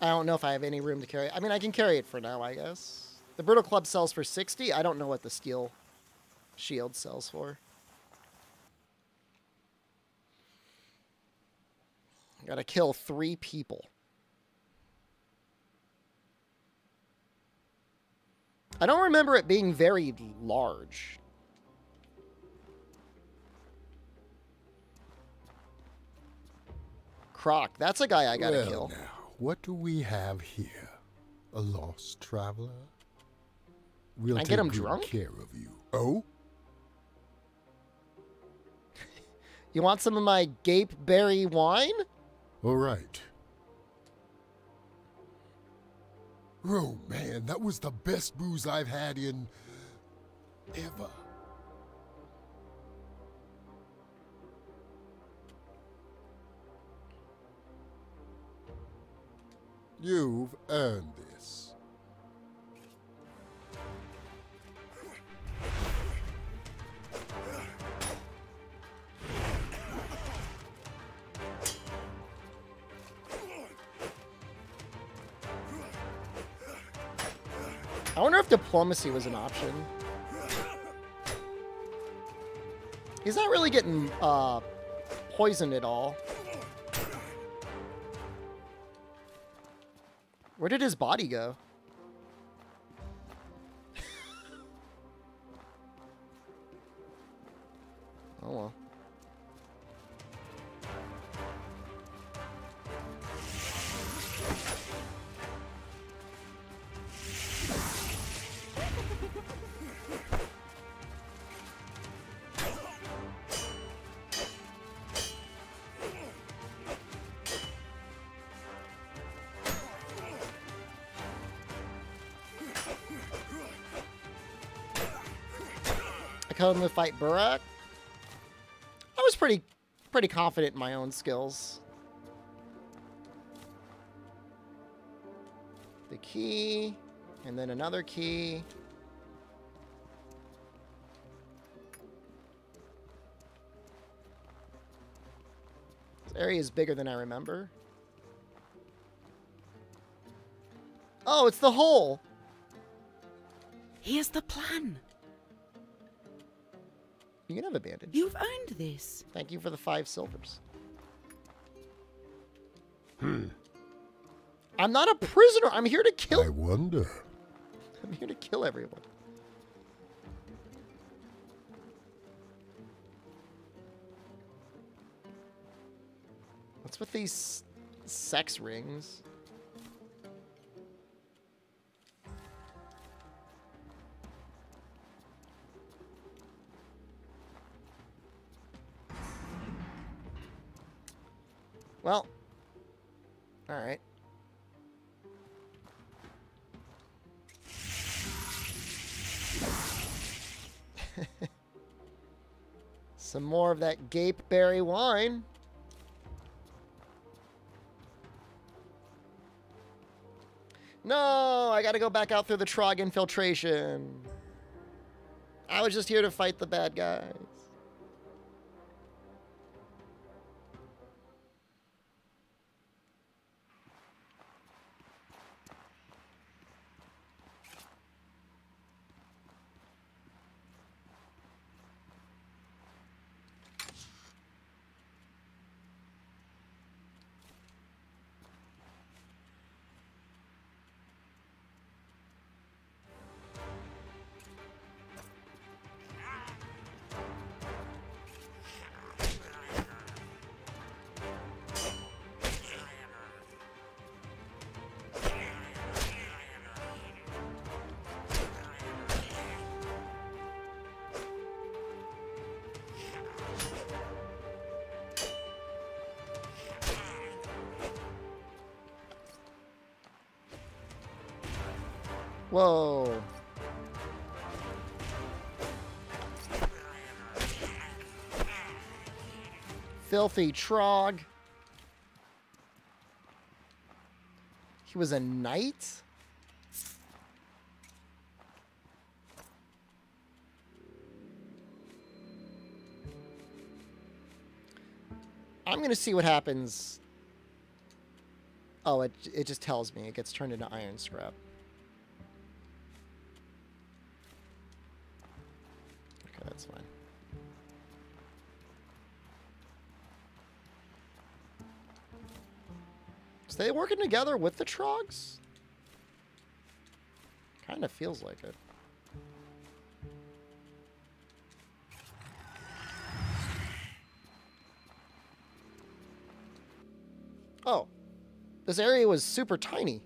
I don't know if I have any room to carry. I mean, I can carry it for now, I guess. The Brutal Club sells for 60. I don't know what the Steel Shield sells for. Gotta kill three people. I don't remember it being very large. Croc, that's a guy I gotta well, kill. now, what do we have here? A lost traveler? We'll I take get him good drunk? care of you. Oh? You want some of my Gape Berry wine? All right. Oh man, that was the best booze I've had in ever. You've earned this. I wonder if diplomacy was an option. He's not really getting uh, poisoned at all. Where did his body go? oh well. To fight Burak. I was pretty pretty confident in my own skills. The key, and then another key. This area is bigger than I remember. Oh, it's the hole. Here's the plan. You can have a bandage. You've earned this. Thank you for the five silvers. Hmm. I'm not a prisoner. I'm here to kill. I wonder. I'm here to kill everyone. What's with these sex rings? Well, all right. Some more of that gapeberry wine. No, I gotta go back out through the Trog infiltration. I was just here to fight the bad guys. Filthy Trog. He was a knight? I'm going to see what happens. Oh, it it just tells me it gets turned into iron scrap. They working together with the Trogs? Kind of feels like it. Oh, this area was super tiny.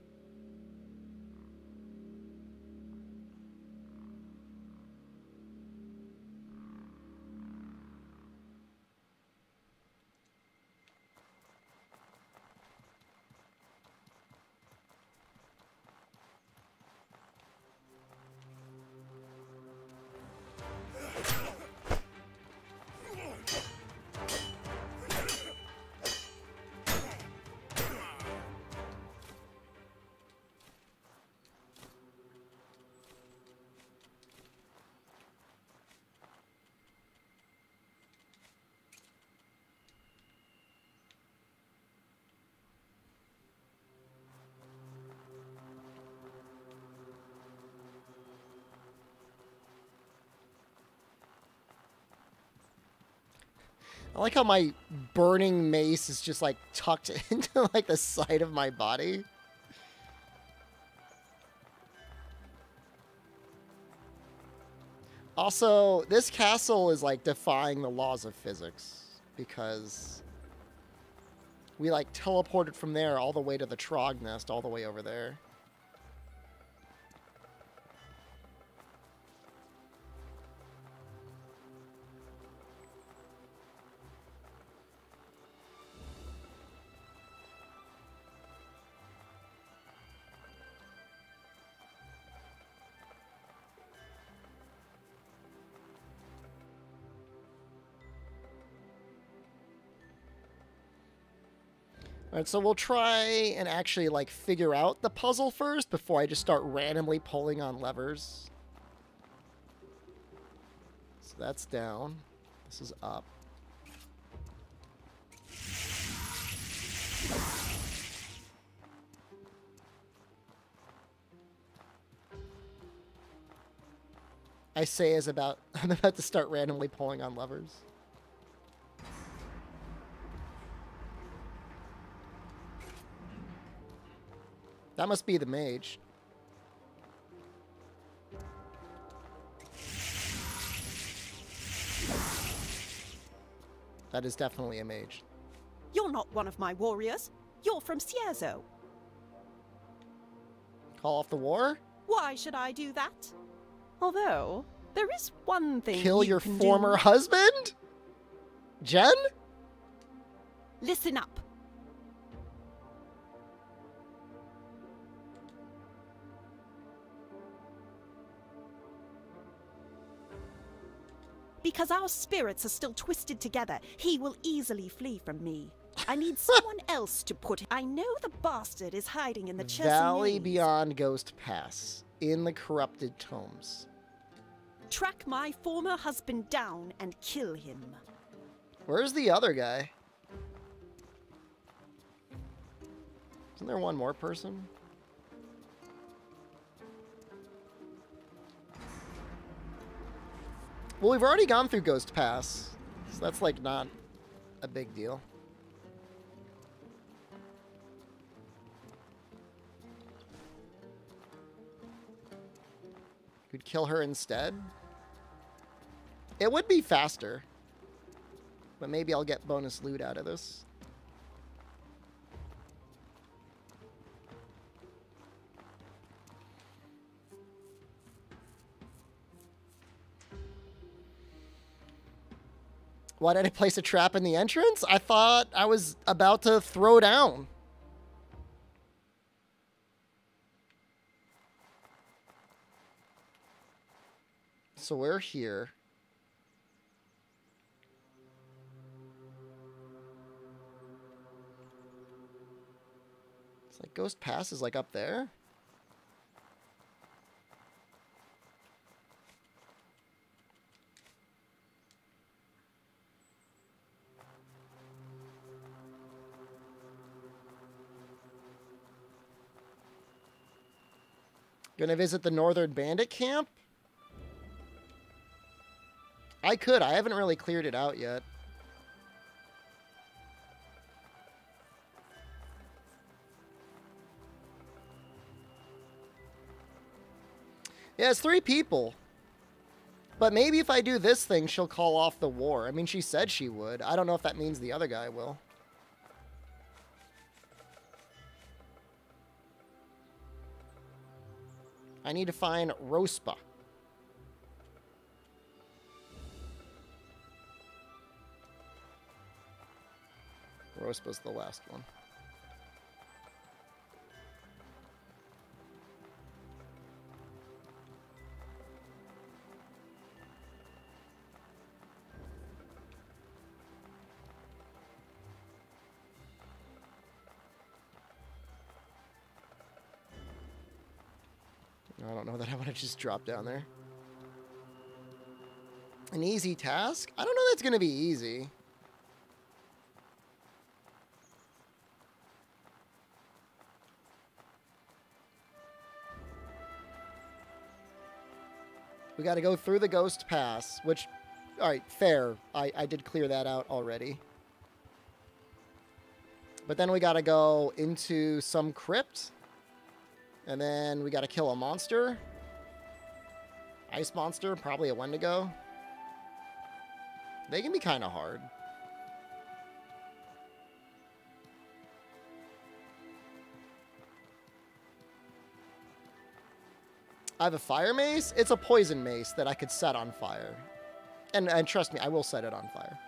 I like how my burning mace is just like tucked into like the side of my body. Also, this castle is like defying the laws of physics because we like teleported from there all the way to the Trog nest, all the way over there. So we'll try and actually like figure out the puzzle first before I just start randomly pulling on levers. So that's down. This is up. I say is about I'm about to start randomly pulling on levers. That must be the mage. That is definitely a mage. You're not one of my warriors. You're from Cierzo. Call off the war? Why should I do that? Although, there is one thing Kill you your former do. husband? Jen? Listen up. Because our spirits are still twisted together, he will easily flee from me. I need someone else to put. I know the bastard is hiding in the Valley. Beyond Ghost Pass in the Corrupted Tombs. Track my former husband down and kill him. Where's the other guy? Isn't there one more person? Well, we've already gone through Ghost Pass, so that's like not a big deal. Could kill her instead. It would be faster. But maybe I'll get bonus loot out of this. Why did I place a trap in the entrance? I thought I was about to throw down. So we're here. It's like Ghost Pass is like up there. Gonna visit the Northern Bandit Camp? I could. I haven't really cleared it out yet. Yeah, it's three people. But maybe if I do this thing, she'll call off the war. I mean, she said she would. I don't know if that means the other guy will. I need to find Rospa. Rospa's the last one. Want to just drop down there. An easy task? I don't know that's going to be easy. We got to go through the Ghost Pass, which, all right, fair. I, I did clear that out already. But then we got to go into some crypt. And then we got to kill a monster. Ice monster, probably a Wendigo. They can be kind of hard. I have a fire mace. It's a poison mace that I could set on fire. And, and trust me, I will set it on fire.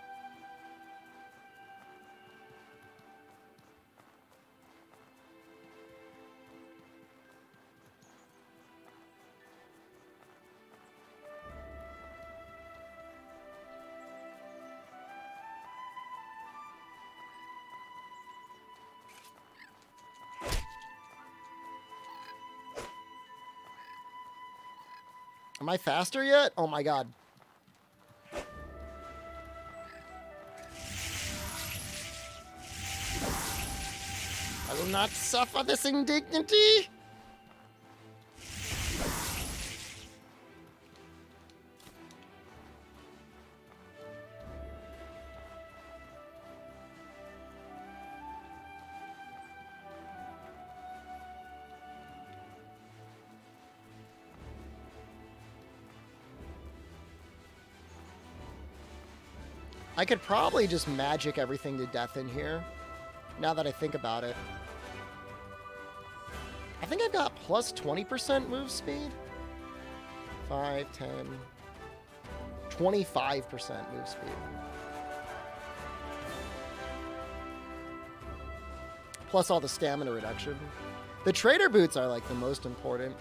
Am I faster yet? Oh my god. I will not suffer this indignity. I could probably just magic everything to death in here, now that I think about it. I think I've got plus 20% move speed. 5, 10, 25% move speed. Plus all the stamina reduction. The trader boots are like the most important.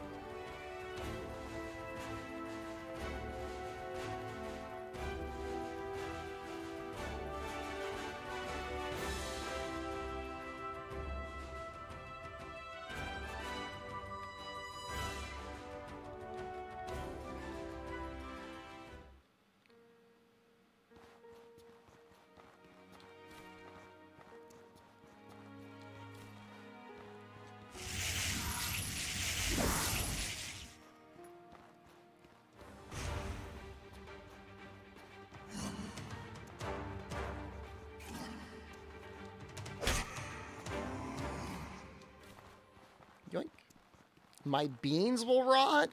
My beans will rot?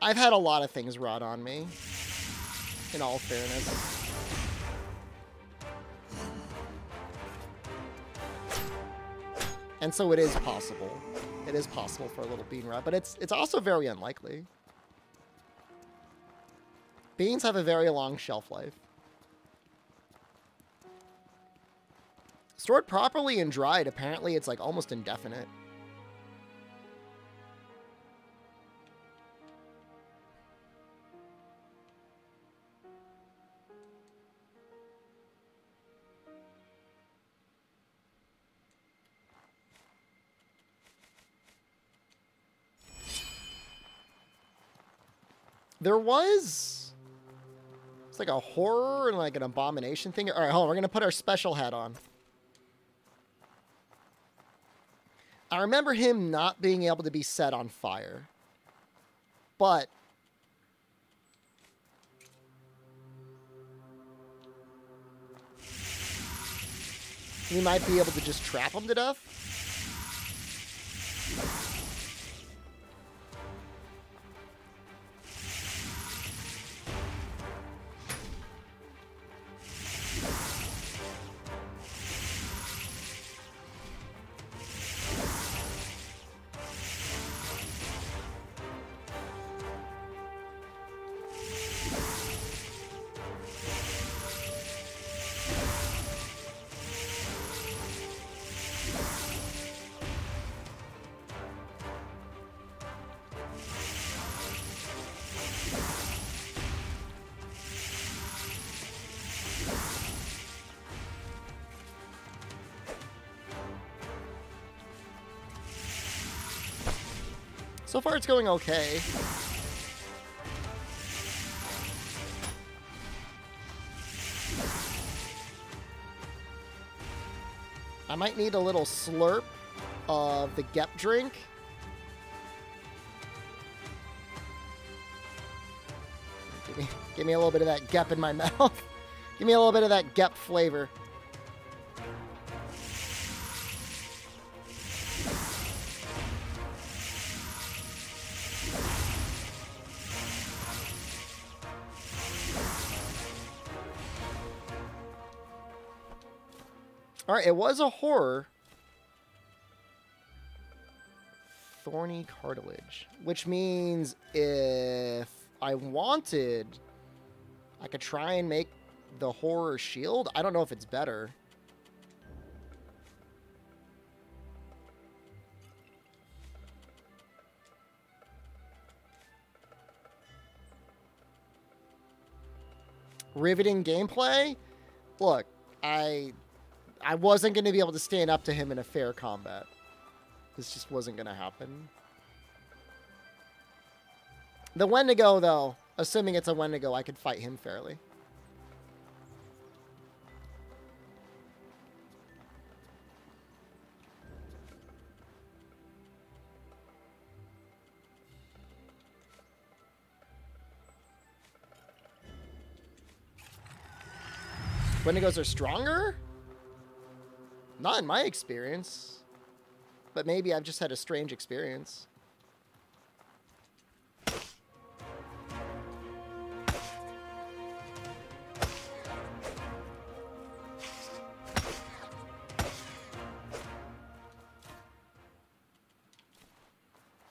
I've had a lot of things rot on me, in all fairness. And so it is possible. It is possible for a little bean rot, but it's it's also very unlikely. Beans have a very long shelf life. Stored properly and dried, apparently it's like almost indefinite. There was... It's like a horror and like an abomination thing. All right, hold on. We're going to put our special hat on. I remember him not being able to be set on fire. But we might be able to just trap him to death. So far, it's going okay. I might need a little slurp of the Gep drink. Give me, give me a little bit of that Gep in my mouth. give me a little bit of that Gep flavor. All right, it was a horror. Thorny cartilage, which means if I wanted, I could try and make the horror shield. I don't know if it's better. Riveting gameplay? Look, I I wasn't going to be able to stand up to him in a fair combat. This just wasn't going to happen. The Wendigo, though, assuming it's a Wendigo, I could fight him fairly. Wendigos are stronger? Not in my experience. But maybe I've just had a strange experience.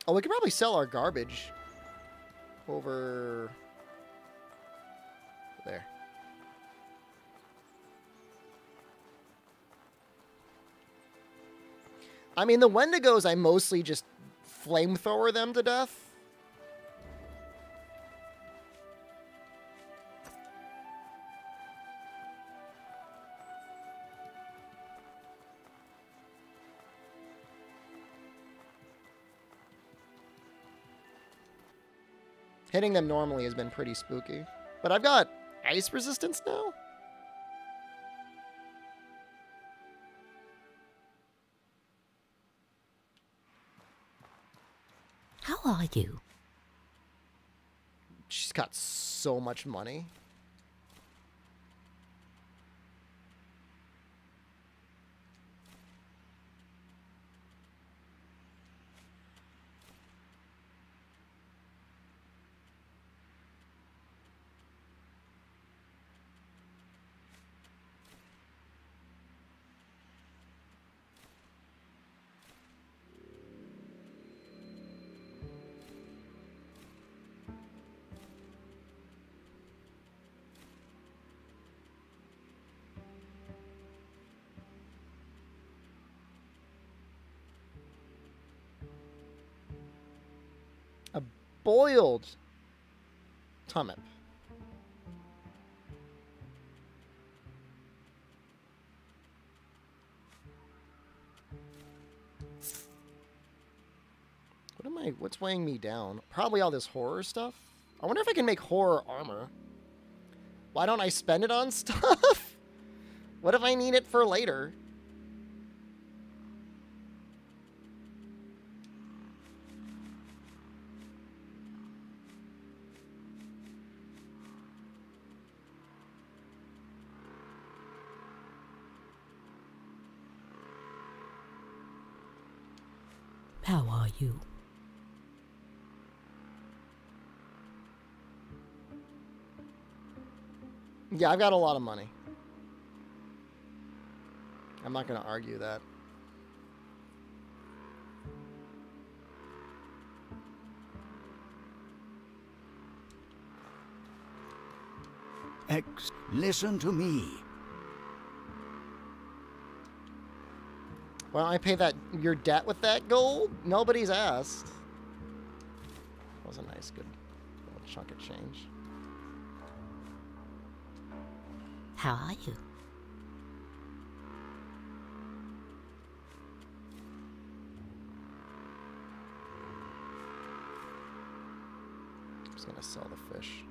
Oh, we could probably sell our garbage over I mean, the Wendigos, I mostly just flamethrower them to death. Hitting them normally has been pretty spooky. But I've got ice resistance now? Are you? She's got so much money. A boiled Turmmip. What am I, what's weighing me down? Probably all this horror stuff. I wonder if I can make horror armor. Why don't I spend it on stuff? what if I need it for later? You? Yeah, I've got a lot of money. I'm not going to argue that. X, listen to me. Why don't I pay that your debt with that gold? Nobody's asked. That was a nice, good little chunk of change. How are you? I'm just gonna sell the fish.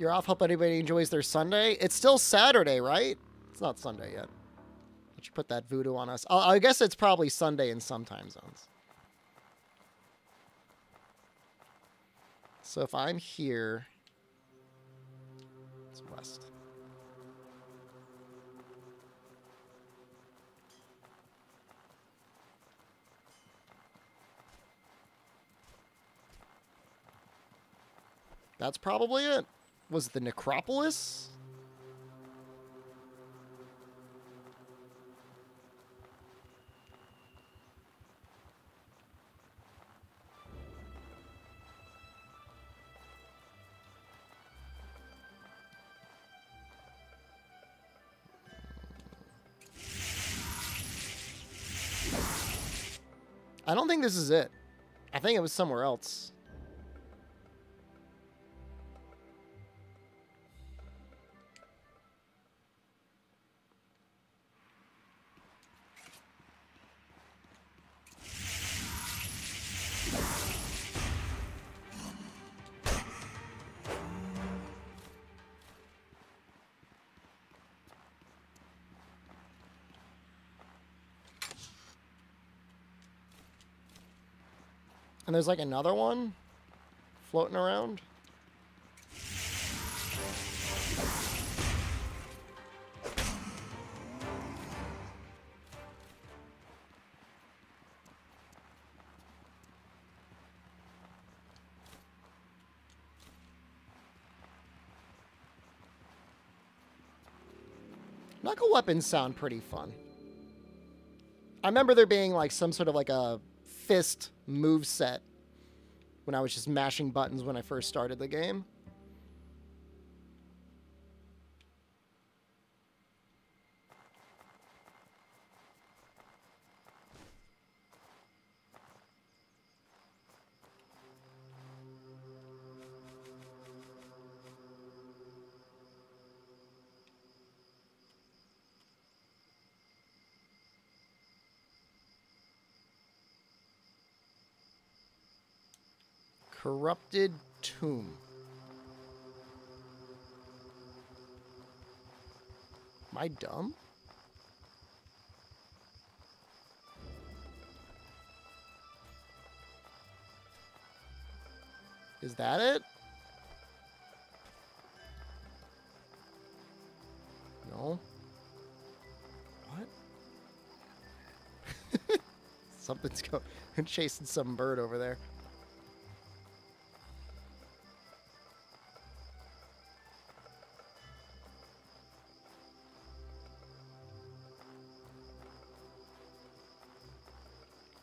You're off. Hope anybody enjoys their Sunday. It's still Saturday, right? It's not Sunday yet. But you put that voodoo on us. I guess it's probably Sunday in some time zones. So if I'm here, it's west. That's probably it. Was the necropolis? I don't think this is it. I think it was somewhere else. And there's like another one floating around. Knuckle weapons sound pretty fun. I remember there being like some sort of like a fist move set when I was just mashing buttons when I first started the game. Corrupted Tomb. Am I dumb? Is that it? No. What? Something's going chasing some bird over there.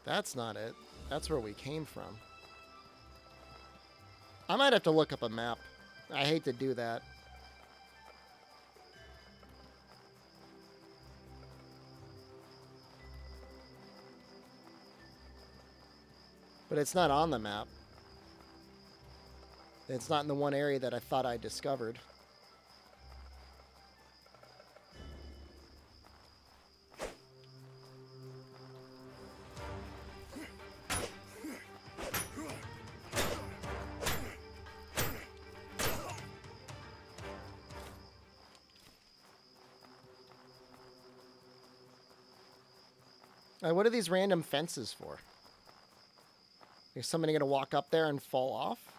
That's not it. That's where we came from. I might have to look up a map. I hate to do that. But it's not on the map. It's not in the one area that I thought I discovered. What are these random fences for? Is somebody gonna walk up there and fall off?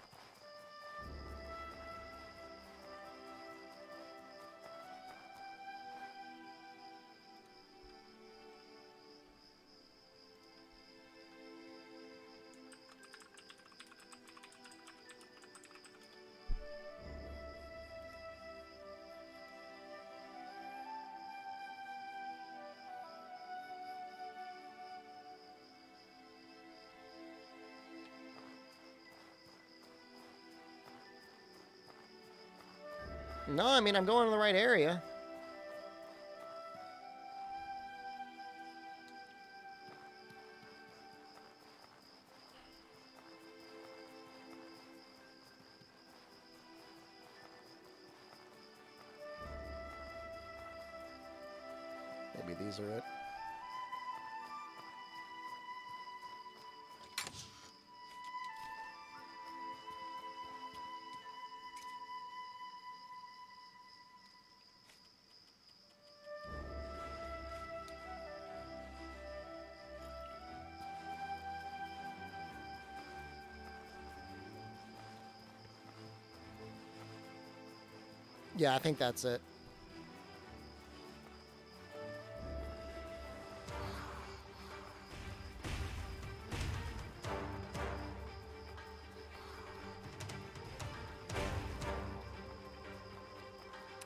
No, I mean I'm going to the right area. Maybe these are it. Yeah, I think that's it.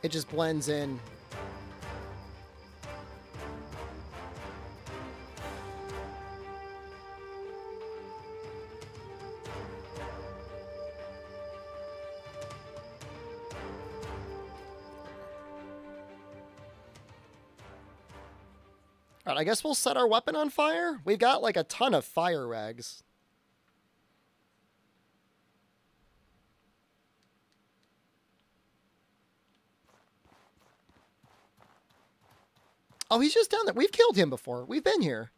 It just blends in. Alright, I guess we'll set our weapon on fire. We've got like a ton of fire rags. Oh, he's just down there. We've killed him before. We've been here.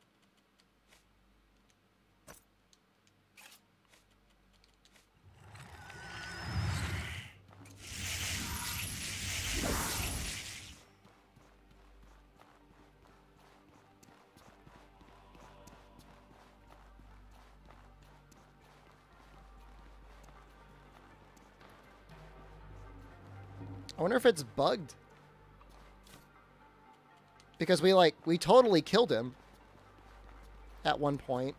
Wonder if it's bugged. Because we like we totally killed him at one point.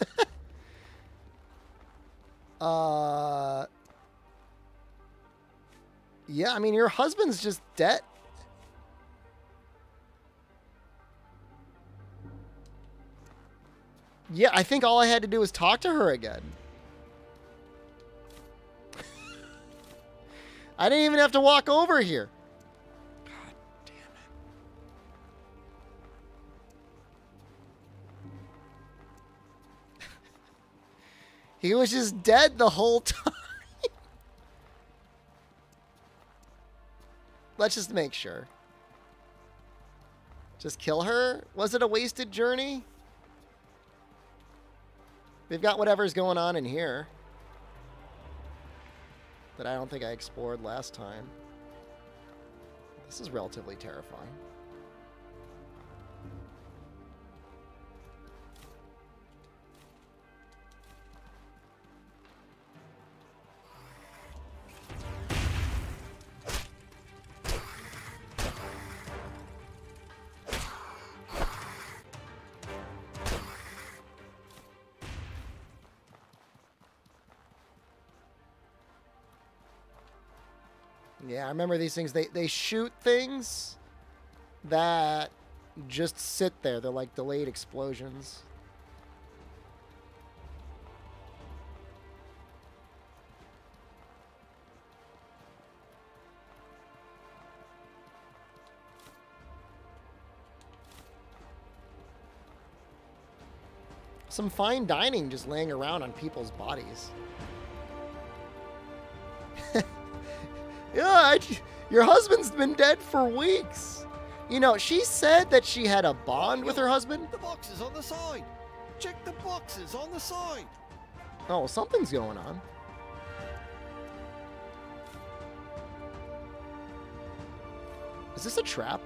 uh Yeah, I mean your husband's just dead. Yeah, I think all I had to do was talk to her again. I didn't even have to walk over here. God damn it. he was just dead the whole time. Let's just make sure. Just kill her? Was it a wasted journey? We've got whatever's going on in here that I don't think I explored last time. This is relatively terrifying. I remember these things. They they shoot things that just sit there. They're like delayed explosions. Some fine dining just laying around on people's bodies. Yeah, I, your husband's been dead for weeks. You know, she said that she had a bond with her husband. The boxes on the side. Check the boxes on the side. Oh, something's going on. Is this a trap?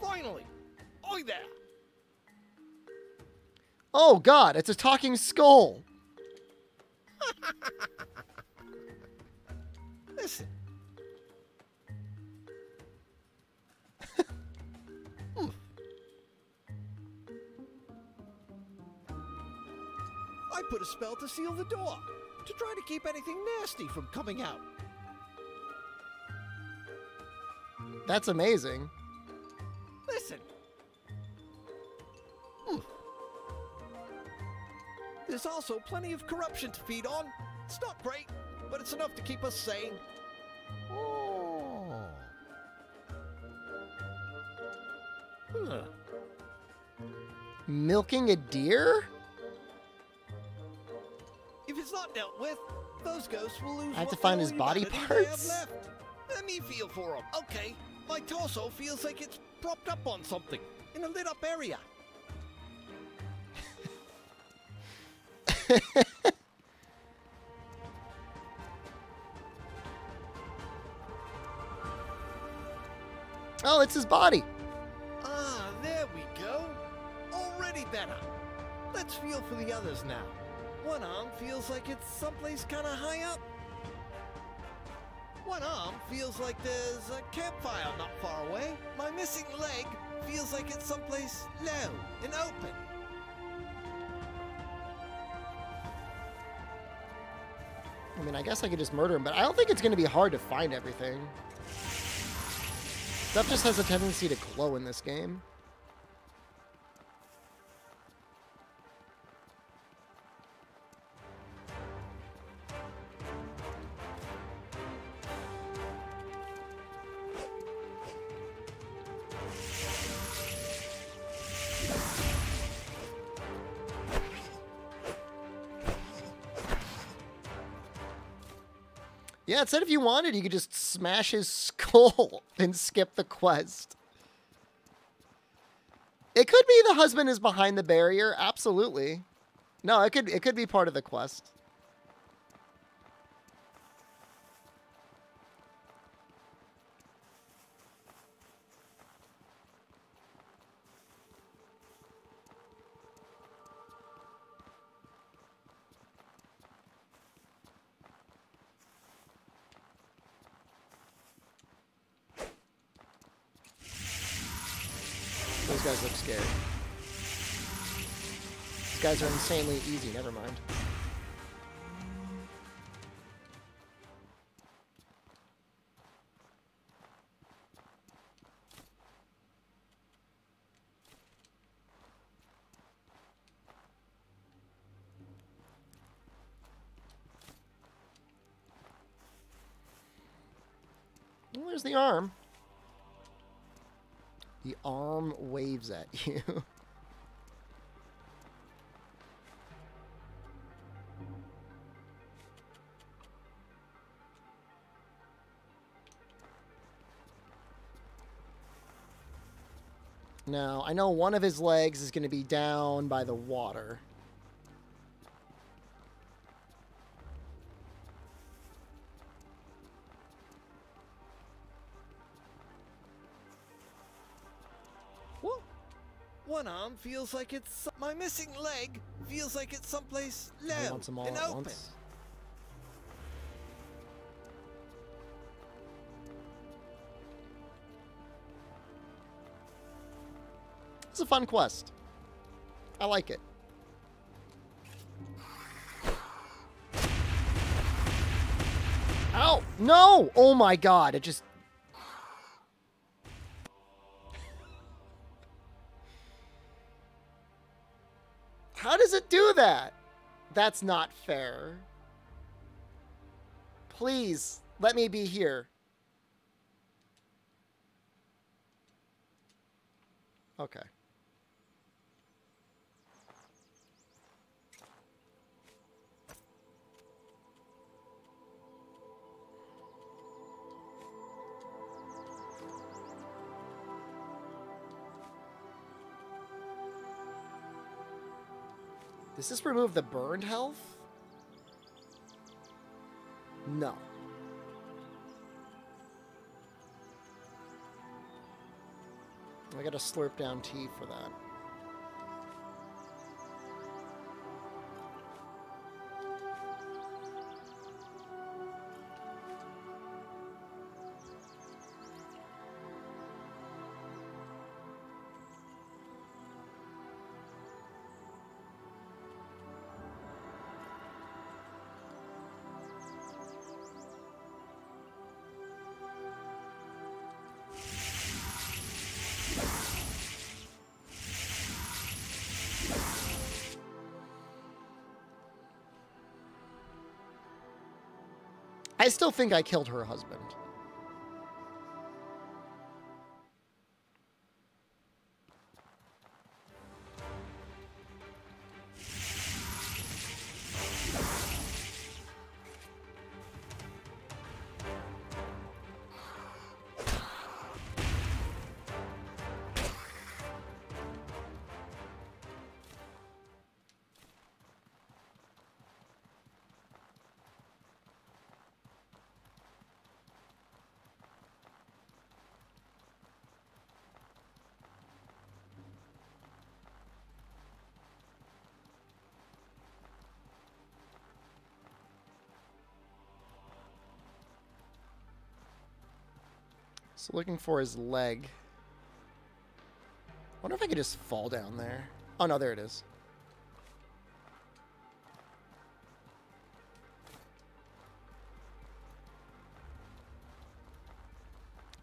Finally! Oi there! Oh god, it's a talking skull. Listen. I put a spell to seal the door, to try to keep anything nasty from coming out. That's amazing. Listen. There's also plenty of corruption to feed on. It's not great, but it's enough to keep us sane. Oh. Huh. Milking a deer? If it's not dealt with, those ghosts will lose. I have to find his body humanity they have parts? left. Let me feel for him. Okay, my torso feels like it's propped up on something in a lit up area. Oh, it's his body. Ah, there we go. Already better. Let's feel for the others now. One arm feels like it's someplace kind of high up. One arm feels like there's a campfire not far away. My missing leg feels like it's someplace low and open. I mean, I guess I could just murder him, but I don't think it's going to be hard to find everything. Stuff just has a tendency to glow in this game. It said if you wanted, you could just smash his skull and skip the quest. It could be the husband is behind the barrier. Absolutely. No, it could it could be part of the quest. Guys are insanely easy, never mind. Well, there's the arm. The arm waves at you. Now, I know one of his legs is going to be down by the water. What? One arm feels like it's my missing leg feels like it's someplace low wants them all and open. once. It's a fun quest. I like it. Ow! No! Oh my god, it just... How does it do that? That's not fair. Please, let me be here. Okay. Does this remove the burned health? No. I got a slurp down tea for that. Still think I killed her husband. So looking for his leg. wonder if I could just fall down there. Oh no, there it is.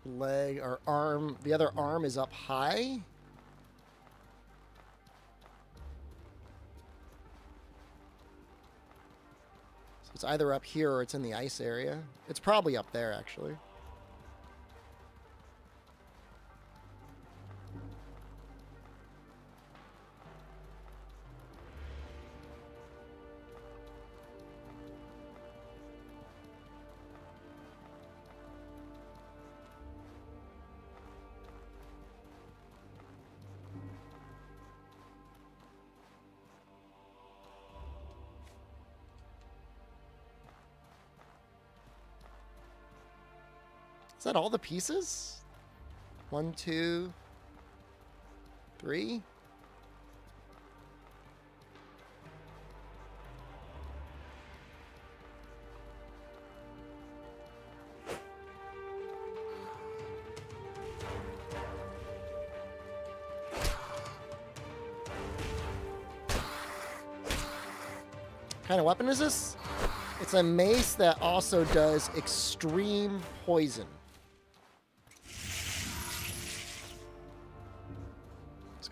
Leg or arm. The other arm is up high. So it's either up here or it's in the ice area. It's probably up there, actually. That all the pieces? One, two, three. kind of weapon is this? It's a mace that also does extreme poison.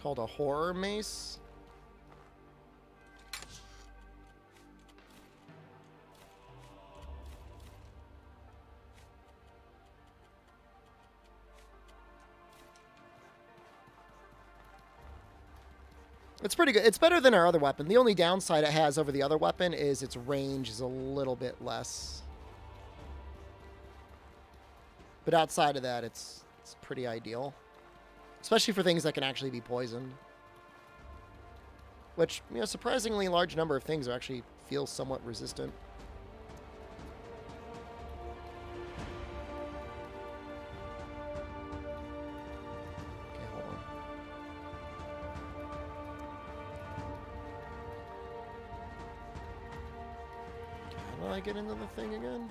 Called a horror mace. It's pretty good. It's better than our other weapon. The only downside it has over the other weapon is its range is a little bit less. But outside of that, it's it's pretty ideal. Especially for things that can actually be poisoned. Which, you know, surprisingly large number of things actually feel somewhat resistant. Okay, hold on. I get into the thing again?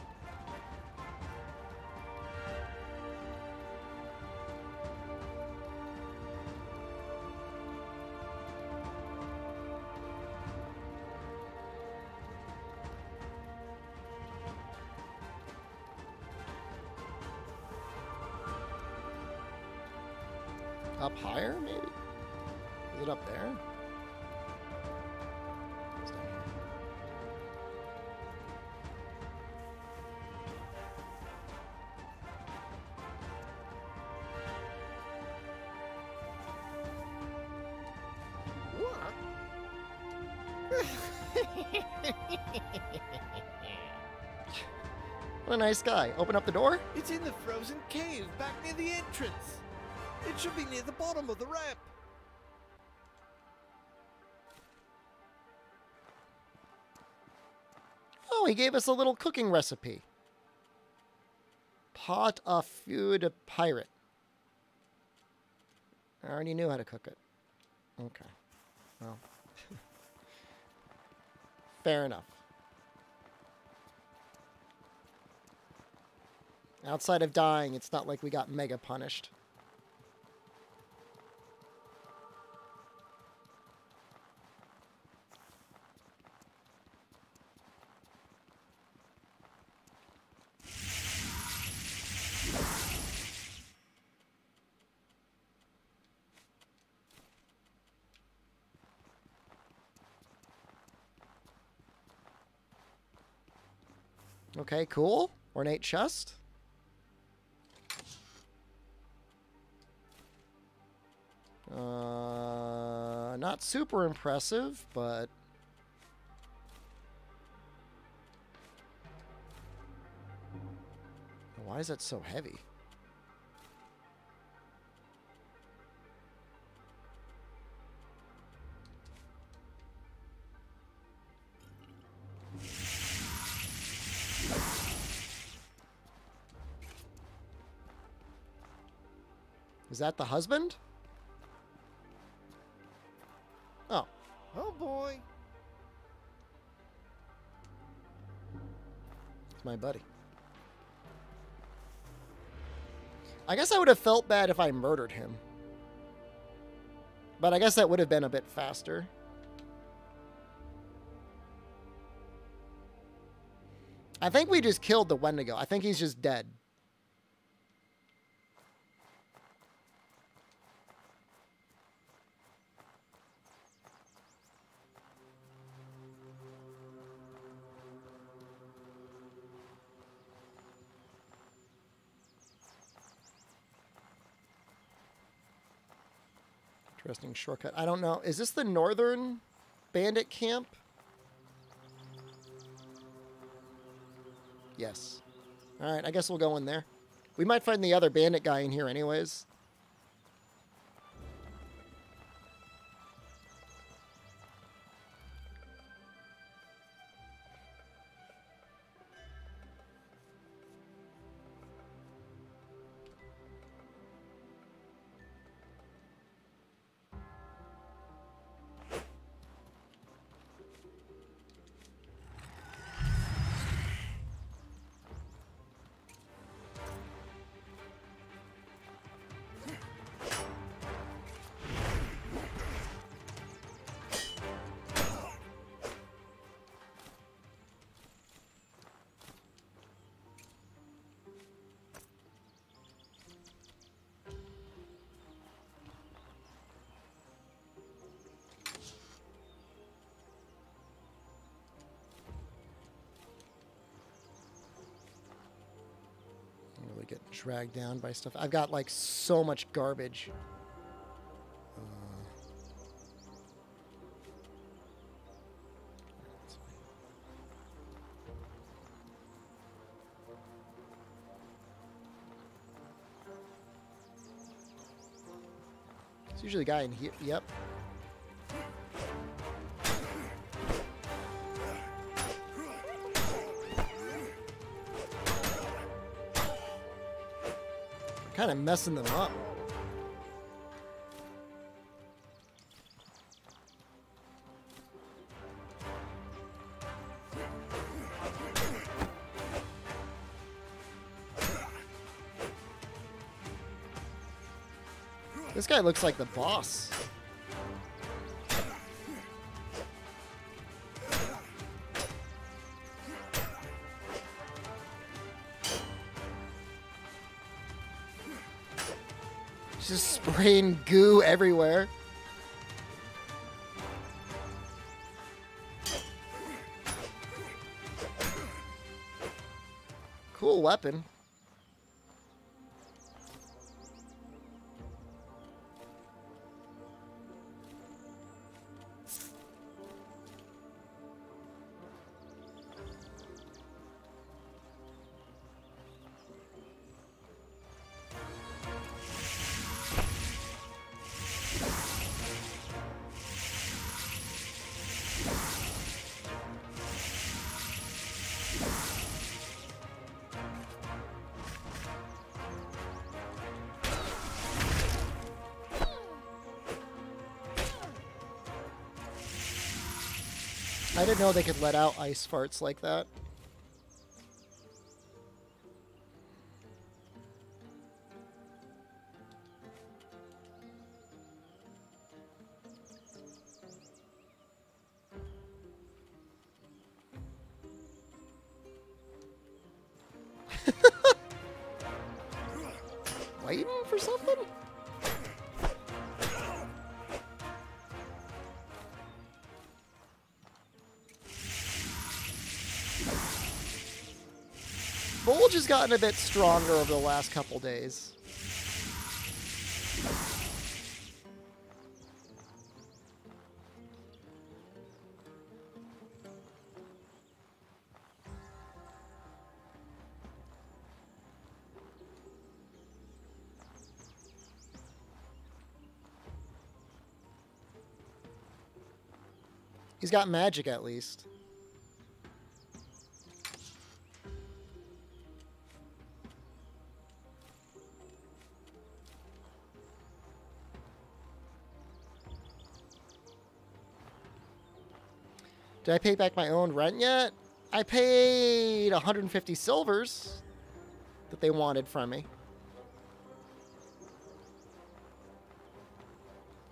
Nice guy. Open up the door? It's in the frozen cave back near the entrance. It should be near the bottom of the ramp. Oh, he gave us a little cooking recipe. Pot of food pirate. I already knew how to cook it. Okay. Well. Fair enough. Outside of dying, it's not like we got mega punished. Okay, cool. Ornate chest. Uh, not super impressive, but why is that so heavy? Is that the husband? Oh. Boy. It's my buddy. I guess I would have felt bad if I murdered him. But I guess that would have been a bit faster. I think we just killed the Wendigo. I think he's just dead. Interesting shortcut. I don't know. Is this the northern bandit camp? Yes. All right, I guess we'll go in there. We might find the other bandit guy in here anyways. Dragged down by stuff. I've got like so much garbage. Uh, It's usually a guy in here. Yep. Kind of messing them up. This guy looks like the boss. Spraying goo everywhere. Cool weapon. Didn't know they could let out ice farts like that. Gotten a bit stronger over the last couple days. He's got magic at least. Did I pay back my own rent yet? I paid 150 silvers that they wanted from me.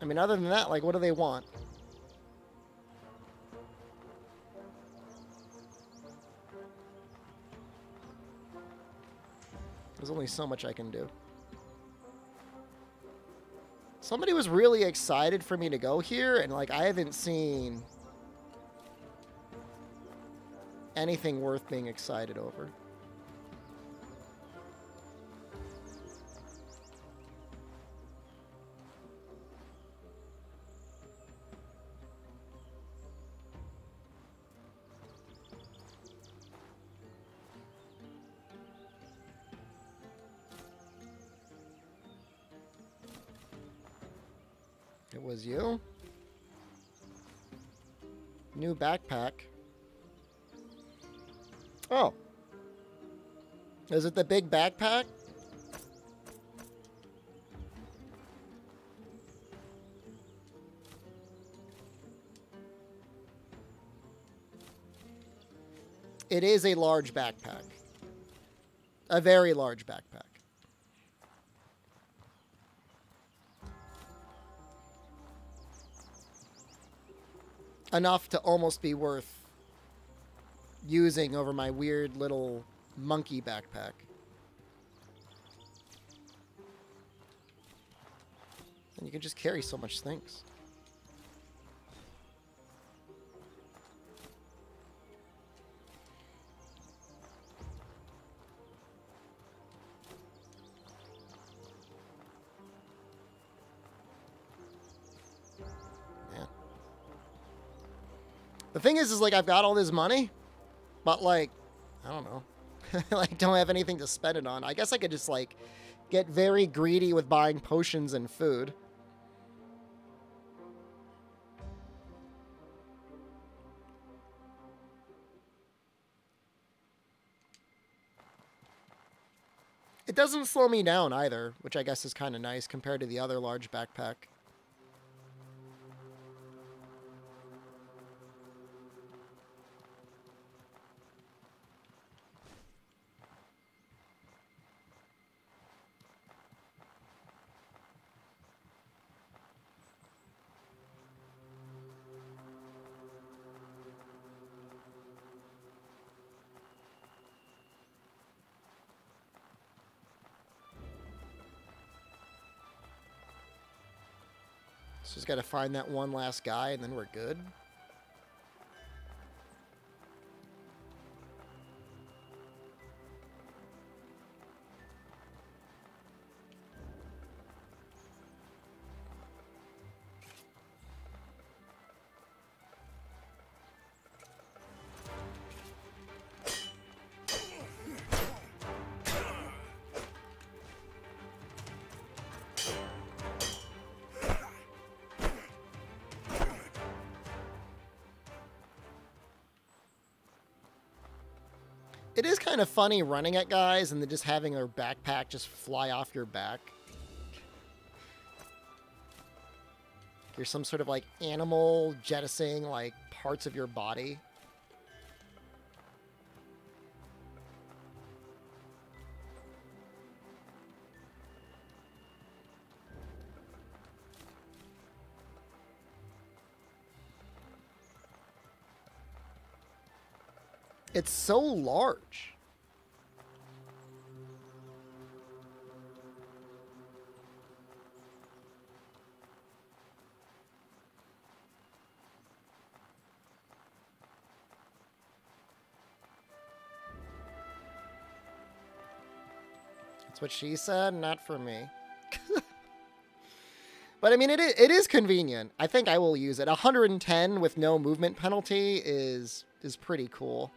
I mean, other than that, like, what do they want? There's only so much I can do. Somebody was really excited for me to go here, and, like, I haven't seen anything worth being excited over. It was you? New backpack. Oh. Is it the big backpack? It is a large backpack. A very large backpack. Enough to almost be worth using over my weird little monkey backpack. And you can just carry so much things. The thing is, is like I've got all this money, but like, I don't know. like don't have anything to spend it on. I guess I could just like get very greedy with buying potions and food. It doesn't slow me down either, which I guess is kind of nice compared to the other large backpack. Got to find that one last guy and then we're good. Kind of funny running at guys and then just having their backpack just fly off your back. you're some sort of like animal jettisoning like parts of your body. It's so large. That's what she said, not for me. but I mean, it it is convenient. I think I will use it. 110 with no movement penalty is is pretty cool.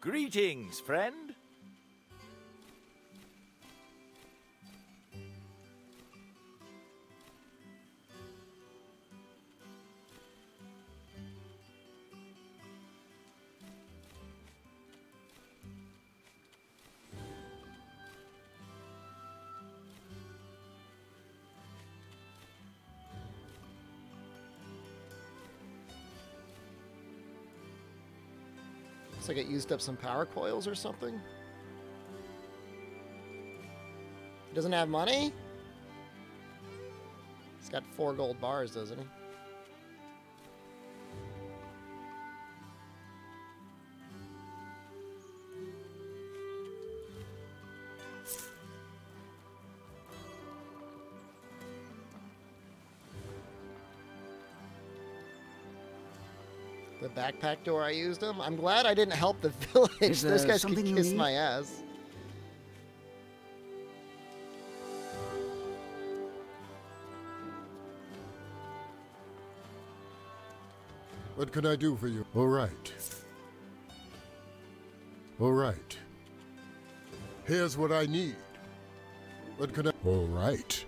Greetings, friend. Looks like it used up some power coils or something. He doesn't have money? He's got four gold bars, doesn't he? Backpack door I used them. I'm glad I didn't help the village. Those guys something could you kiss my ass. What can I do for you? All right. All right. Here's what I need. What can I? All right.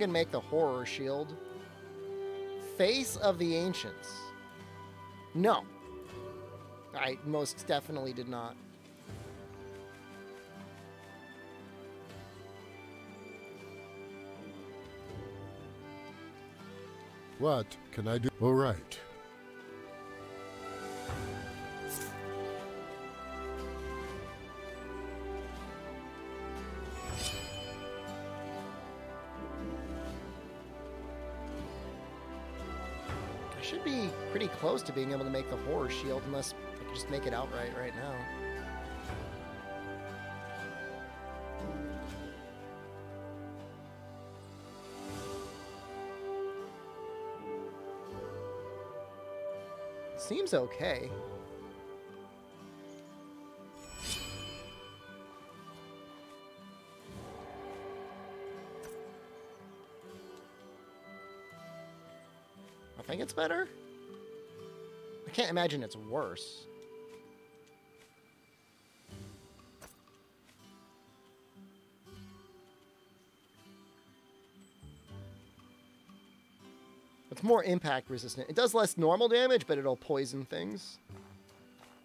I can make the horror shield. Face of the Ancients. No. I most definitely did not. What can I do? All right. Close to being able to make the horror shield unless I just make it outright right now. Seems okay. I think it's better. I can't imagine it's worse. It's more impact resistant. It does less normal damage, but it'll poison things.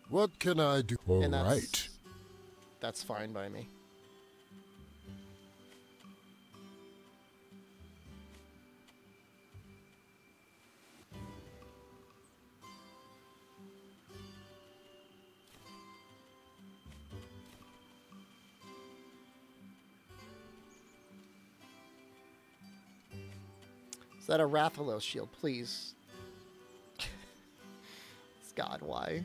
What can I do? All and that's, right. That's fine by me. That a Rathalos shield, please? God, why?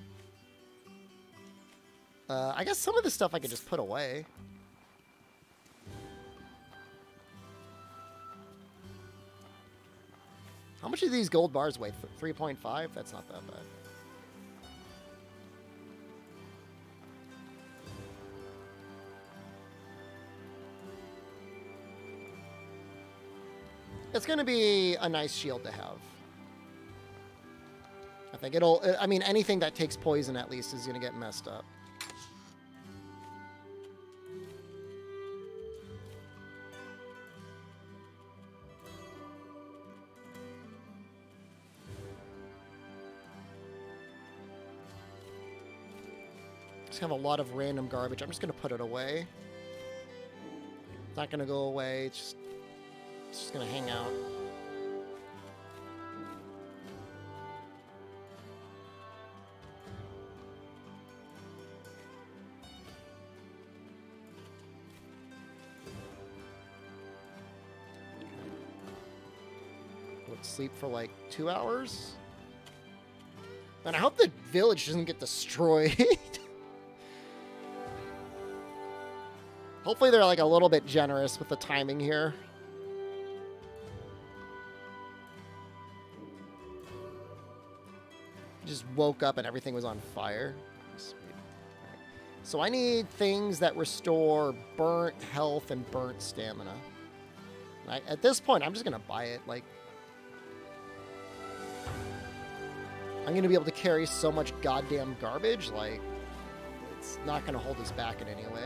Uh, I guess some of the stuff I could just put away. How much do these gold bars weigh? 3.5? That's not that bad. It's going to be a nice shield to have. I think it'll... I mean, anything that takes poison, at least, is going to get messed up. Just have a lot of random garbage. I'm just going to put it away. It's not going to go away. It's just just gonna hang out. Would sleep for like two hours. And I hope the village doesn't get destroyed. Hopefully they're like a little bit generous with the timing here. Woke up and everything was on fire. Sweet. So I need things that restore burnt health and burnt stamina. I, at this point, I'm just gonna buy it. Like, I'm gonna be able to carry so much goddamn garbage. Like, it's not gonna hold us back in any way.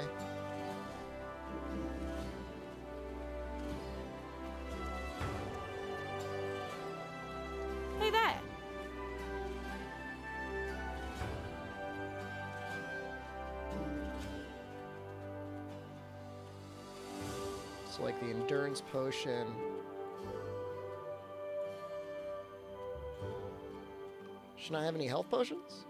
So like the endurance potion. Should I have any health potions?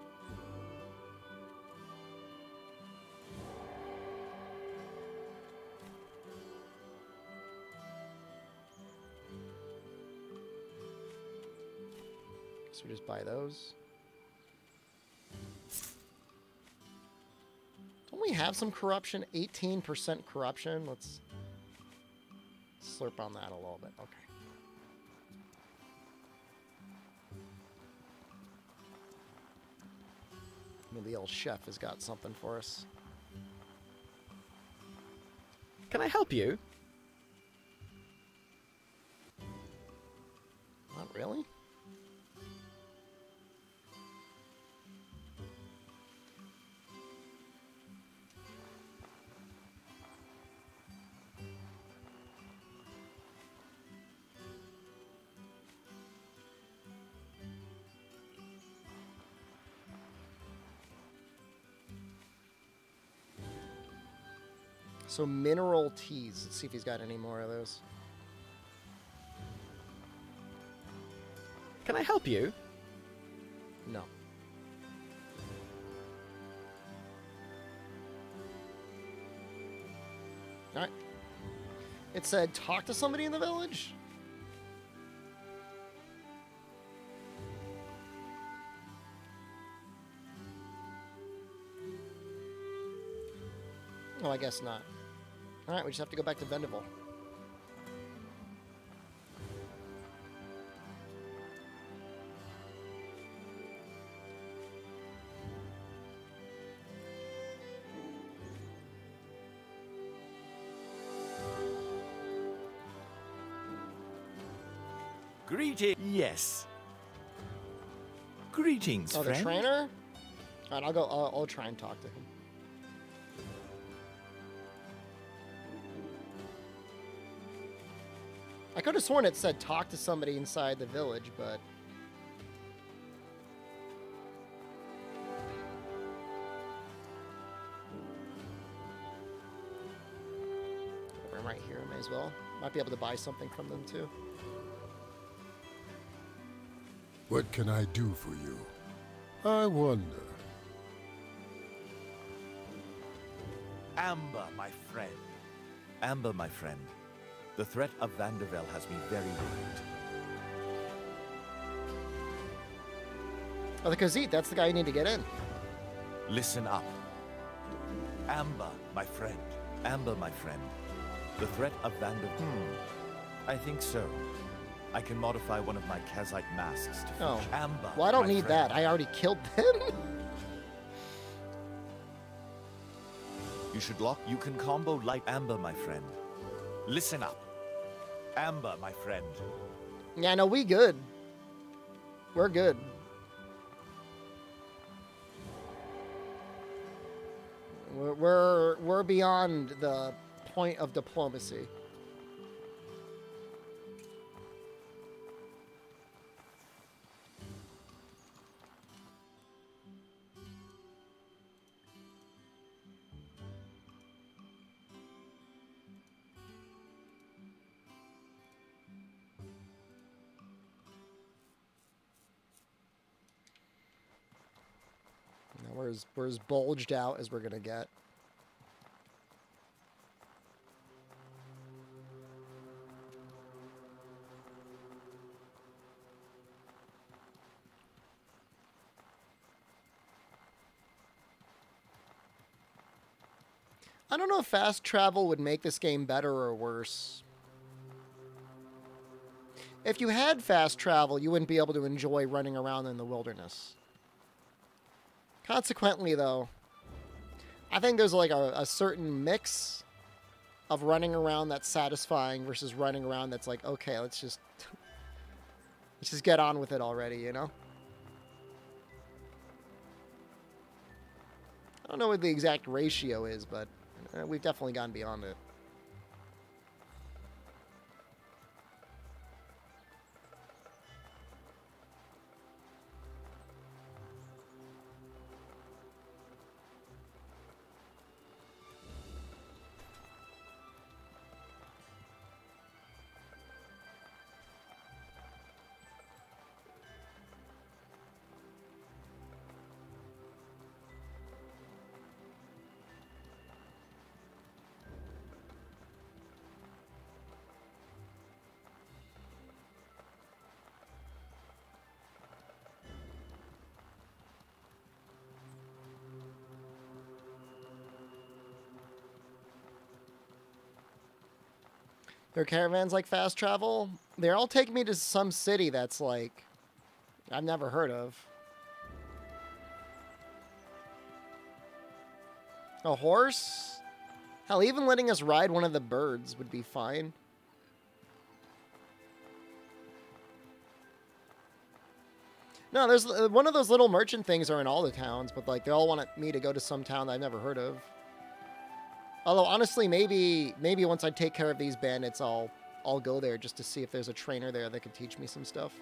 So we just buy those. Don't we have some corruption? 18% corruption? Let's slurp on that a little bit. Okay. Maybe the old chef has got something for us. Can I help you? Not really. So mineral teas. Let's see if he's got any more of those. Can I help you? No. Alright. It said talk to somebody in the village? Oh, I guess not. Alright, we just have to go back to Vendavel. Greeting. Yes. Greetings, Oh, the friend. trainer? Alright, I'll go. I'll, I'll try and talk to him. Could have sworn it said talk to somebody inside the village, but. I'm right here, I may as well. Might be able to buy something from them too. What can I do for you? I wonder. Amber, my friend. Amber, my friend. The threat of Vendavel has me very worried. Oh, the Kazite, that's the guy you need to get in. Listen up. Amber, my friend. Amber, my friend. The threat of Vander... Hmm. I think so. I can modify one of my Kazite masks to Oh. Amber. Well, I don't need friend. that. I already killed them. You should lock... You can combo light Amber, my friend. Listen up. Amber, my friend. yeah, no, we good. We're good. We're, we're we're beyond the point of diplomacy. We're as bulged out as we're gonna get. I don't know if fast travel would make this game better or worse. If you had fast travel, you wouldn't be able to enjoy running around in the wilderness. Consequently, though, I think there's like a, a certain mix of running around that's satisfying versus running around that's like, okay, let's just let's just get on with it already, you know? I don't know what the exact ratio is, but uh, we've definitely gone beyond it. Their caravans like fast travel. They're all taking me to some city that's like I've never heard of. A horse? Hell, even letting us ride one of the birds would be fine. No, there's uh, one of those little merchant things are in all the towns, but like they all want me to go to some town that I've never heard of. Although honestly, maybe maybe once I take care of these bandits, I'll I'll go there just to see if there's a trainer there that could teach me some stuff.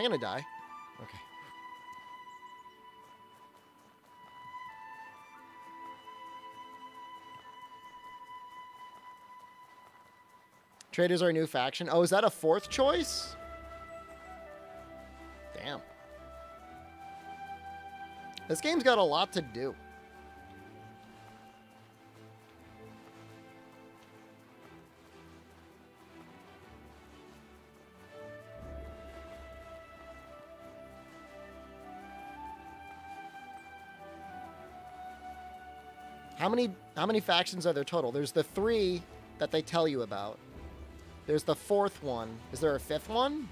I gonna die? Okay. Traders are a new faction. Oh, is that a fourth choice? Damn. This game's got a lot to do. Many how many factions are there total? There's the three that they tell you about. There's the fourth one. Is there a fifth one?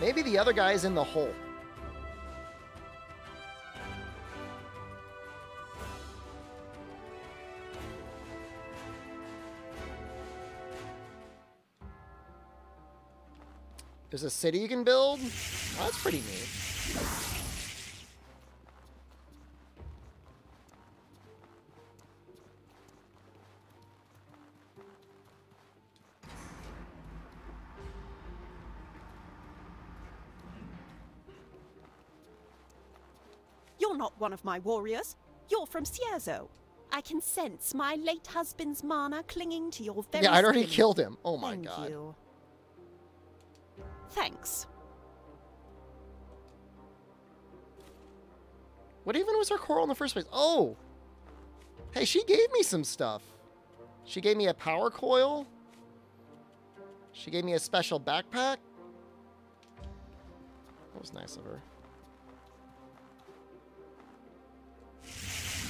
Maybe the other guy is in the hole. There's a city you can build? Oh, that's pretty neat. You're not one of my warriors. You're from Cierzo. I can sense my late husband's mana clinging to your very Yeah, I'd already skin. killed him. Oh my Thank god. You. Thanks. What even was her coral in the first place? Oh! Hey, she gave me some stuff. She gave me a power coil. She gave me a special backpack. That was nice of her.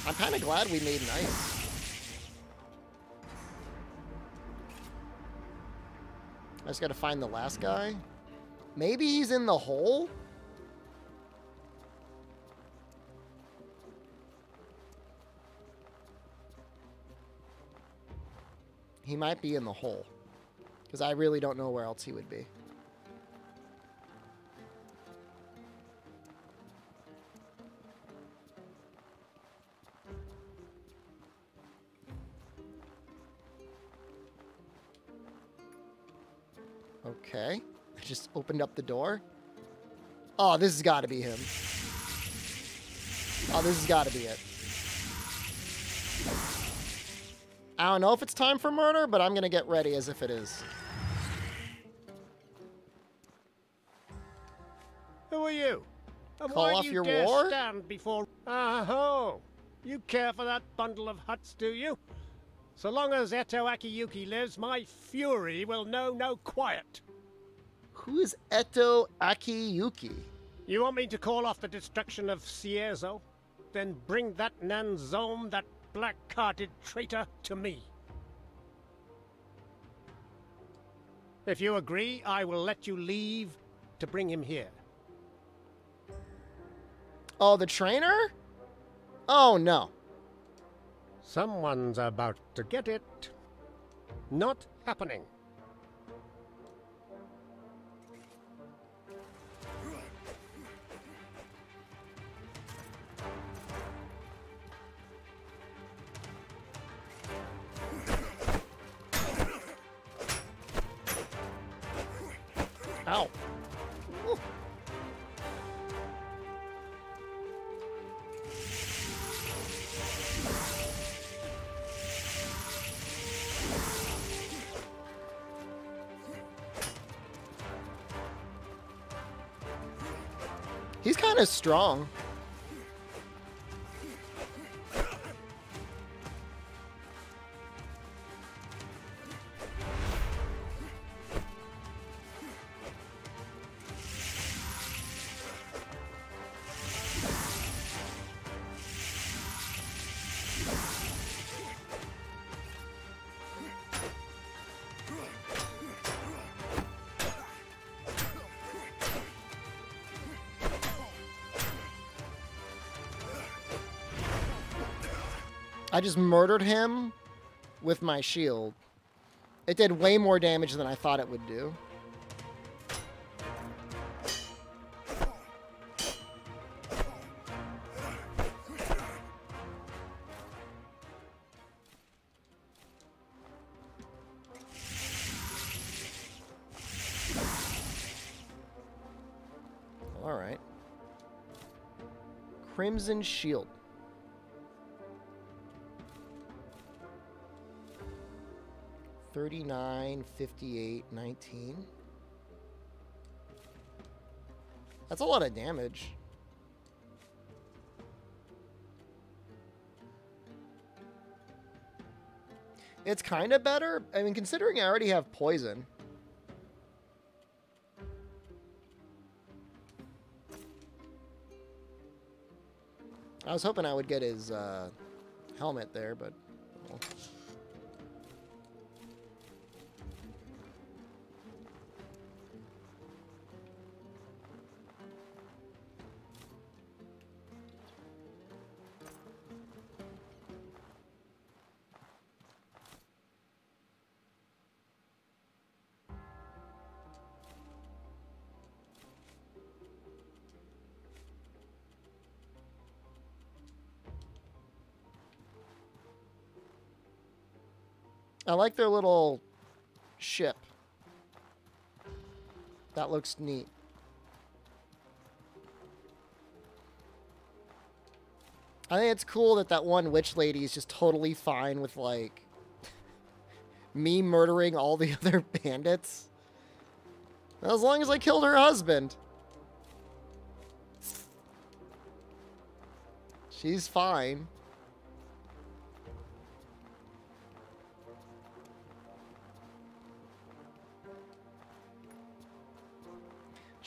I'm kind of glad we made nice. I just gotta find the last guy. Maybe he's in the hole? he might be in the hole. Because I really don't know where else he would be. Okay. Just opened up the door. Oh, this has got to be him. Oh, this has got to be it. I don't know if it's time for murder, but I'm going to get ready as if it is. Who are you? And Call off you your dare war? stand before... Oh, you care for that bundle of huts, do you? So long as Eto Akiyuki lives, my fury will know no quiet. Who is Eto Akiyuki? You want me to call off the destruction of Cierzo? Then bring that Nanzome, that black-hearted traitor, to me. If you agree, I will let you leave to bring him here. Oh, the trainer? Oh, no. Someone's about to get it. Not happening. Of strong. I just murdered him with my shield. It did way more damage than I thought it would do. All right. Crimson Shield. Thirty-nine, fifty-eight, nineteen. That's a lot of damage. It's kind of better. I mean, considering I already have poison. I was hoping I would get his uh, helmet there, but. well. I like their little ship. That looks neat. I think it's cool that that one witch lady is just totally fine with like me murdering all the other bandits. As long as I killed her husband. She's fine.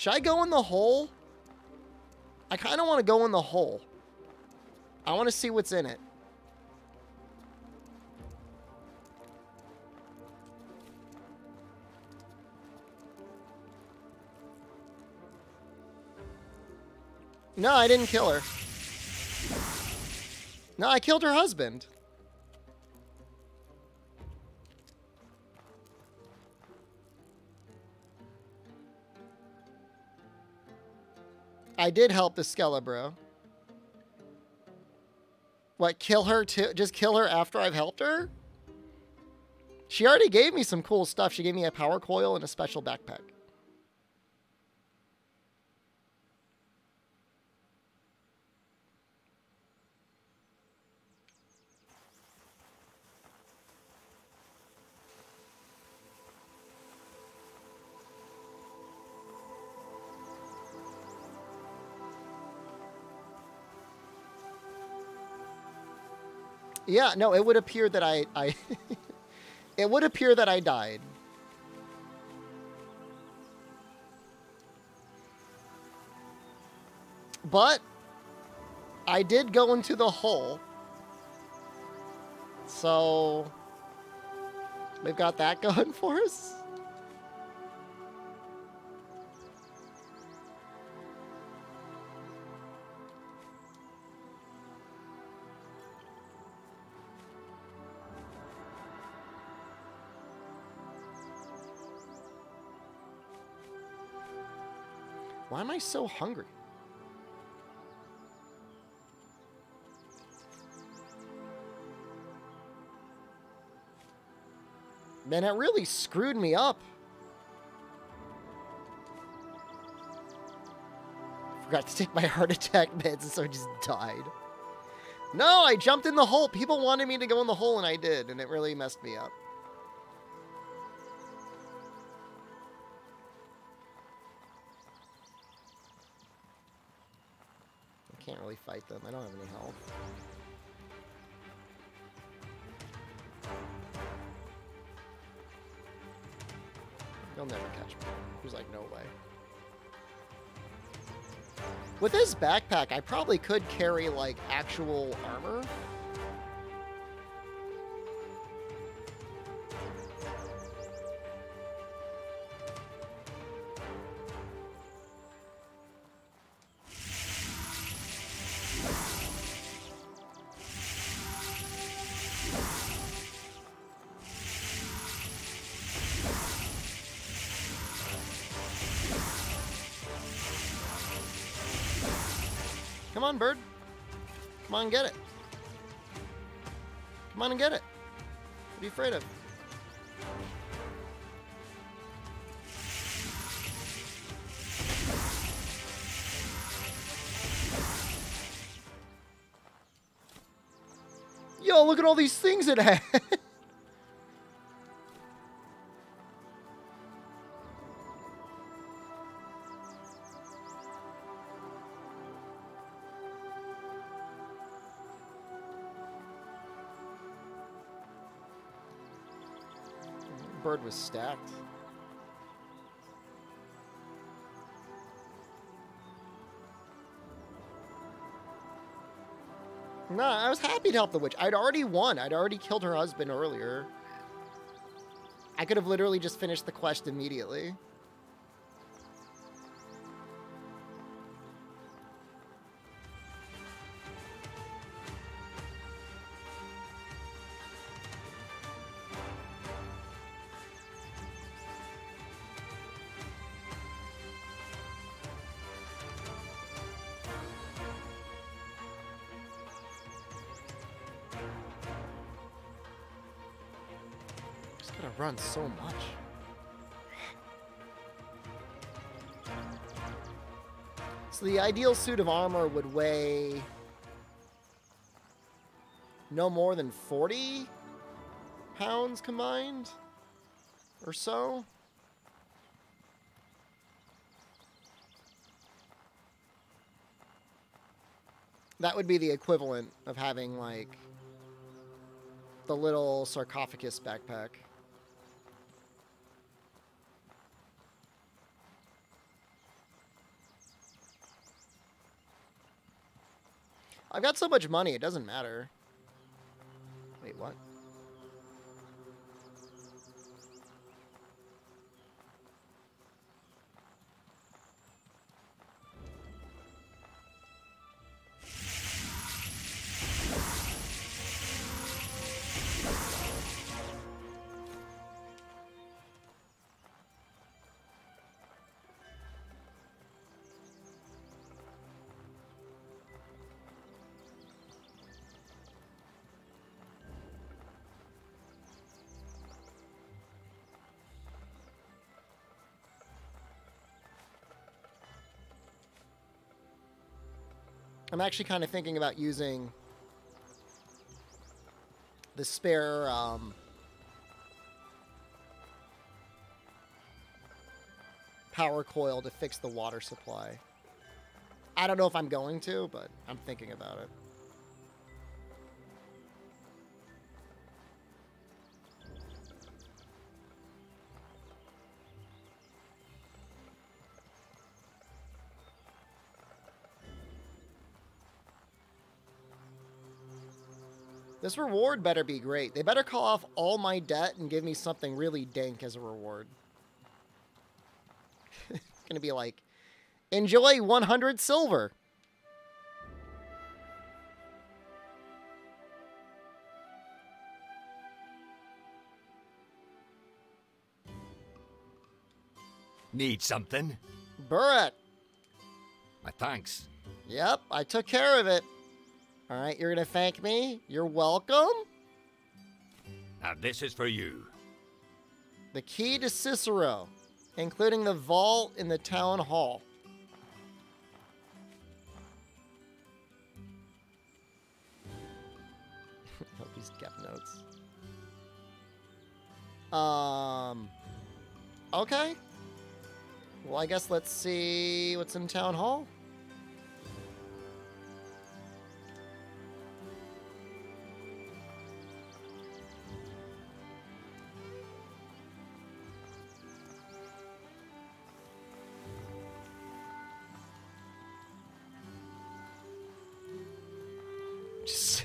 Should I go in the hole? I kind of want to go in the hole. I want to see what's in it. No, I didn't kill her. No, I killed her husband. I did help the Skelebro. What, kill her too? Just kill her after I've helped her? She already gave me some cool stuff. She gave me a power coil and a special backpack. Yeah, no, it would appear that I, I it would appear that I died. But I did go into the hole. So we've got that going for us. Why am I so hungry? Man, it really screwed me up. Forgot to take my heart attack meds, and so I just died. No, I jumped in the hole. People wanted me to go in the hole, and I did, and it really messed me up. Really fight them. I don't have any health. They'll never catch me. There's like no way. With this backpack, I probably could carry like actual armor. And get it. Come on and get it. What are you afraid of? Yo, look at all these things it had. Bird was stacked. No, I was happy to help the witch. I'd already won. I'd already killed her husband earlier. I could have literally just finished the quest immediately. Run so much. So the ideal suit of armor would weigh no more than 40 pounds combined or so. That would be the equivalent of having like the little sarcophagus backpack. I've got so much money, it doesn't matter. Wait, what? I'm actually kind of thinking about using the spare um, power coil to fix the water supply. I don't know if I'm going to, but I'm thinking about it. This reward better be great. They better call off all my debt and give me something really dank as a reward. it's gonna be like, enjoy 100 silver. Need something? Burret. My thanks. Yep, I took care of it. All right, you're gonna thank me. You're welcome. Now this is for you. The key to Cierzo, including the vault in the town hall. Hope he's kept notes. Um. Okay. Well, I guess let's see what's in town hall.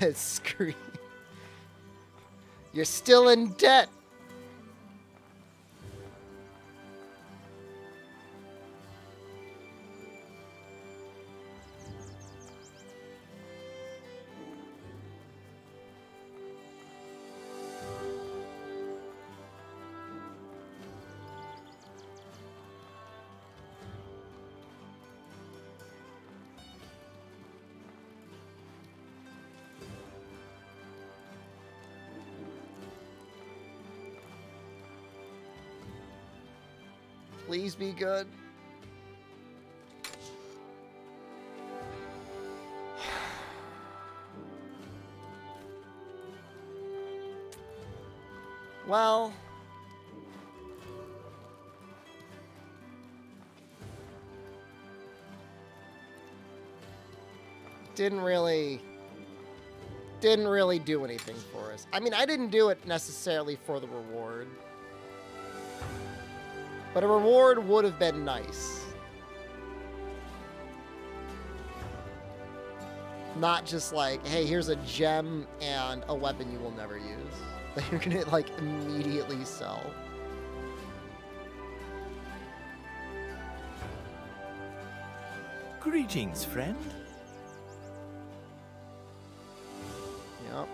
says scream. You're still in debt. Be good. Well, didn't really didn't really do anything for us. I mean, I didn't do it necessarily for the reward. But a reward would have been nice. Not just like, hey, here's a gem and a weapon you will never use. That you're gonna like immediately sell. Greetings, friend. Yep.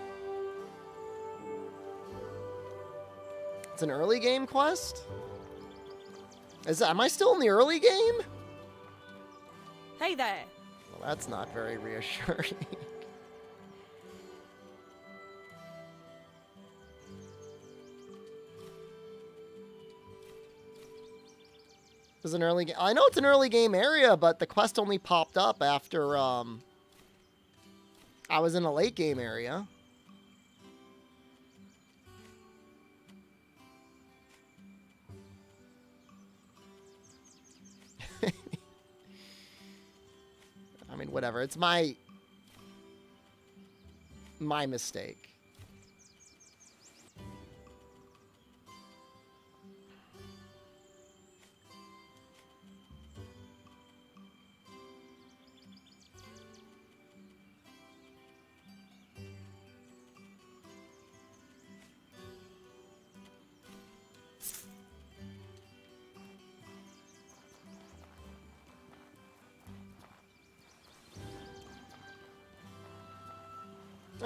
It's an early game quest? Is am I still in the early game? Hey there. Well, that's not very reassuring. It's an early game. I know it's an early game area, but the quest only popped up after um I was in a late game area. Whatever. It's my my mistake.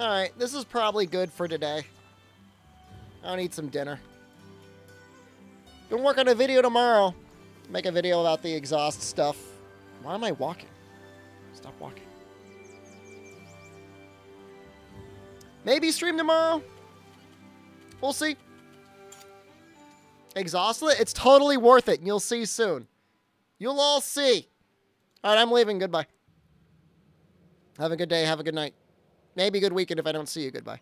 Alright, this is probably good for today. I'll need some dinner. Gonna work on a video tomorrow. Make a video about the exhaust stuff. Why am I walking? Stop walking. Maybe stream tomorrow. We'll see. Exhaustlet, it's totally worth it, and you'll see soon. You'll all see. All right, I'm leaving. Goodbye. Have a good day. Have a good night. Maybe good weekend if I don't see you. Goodbye.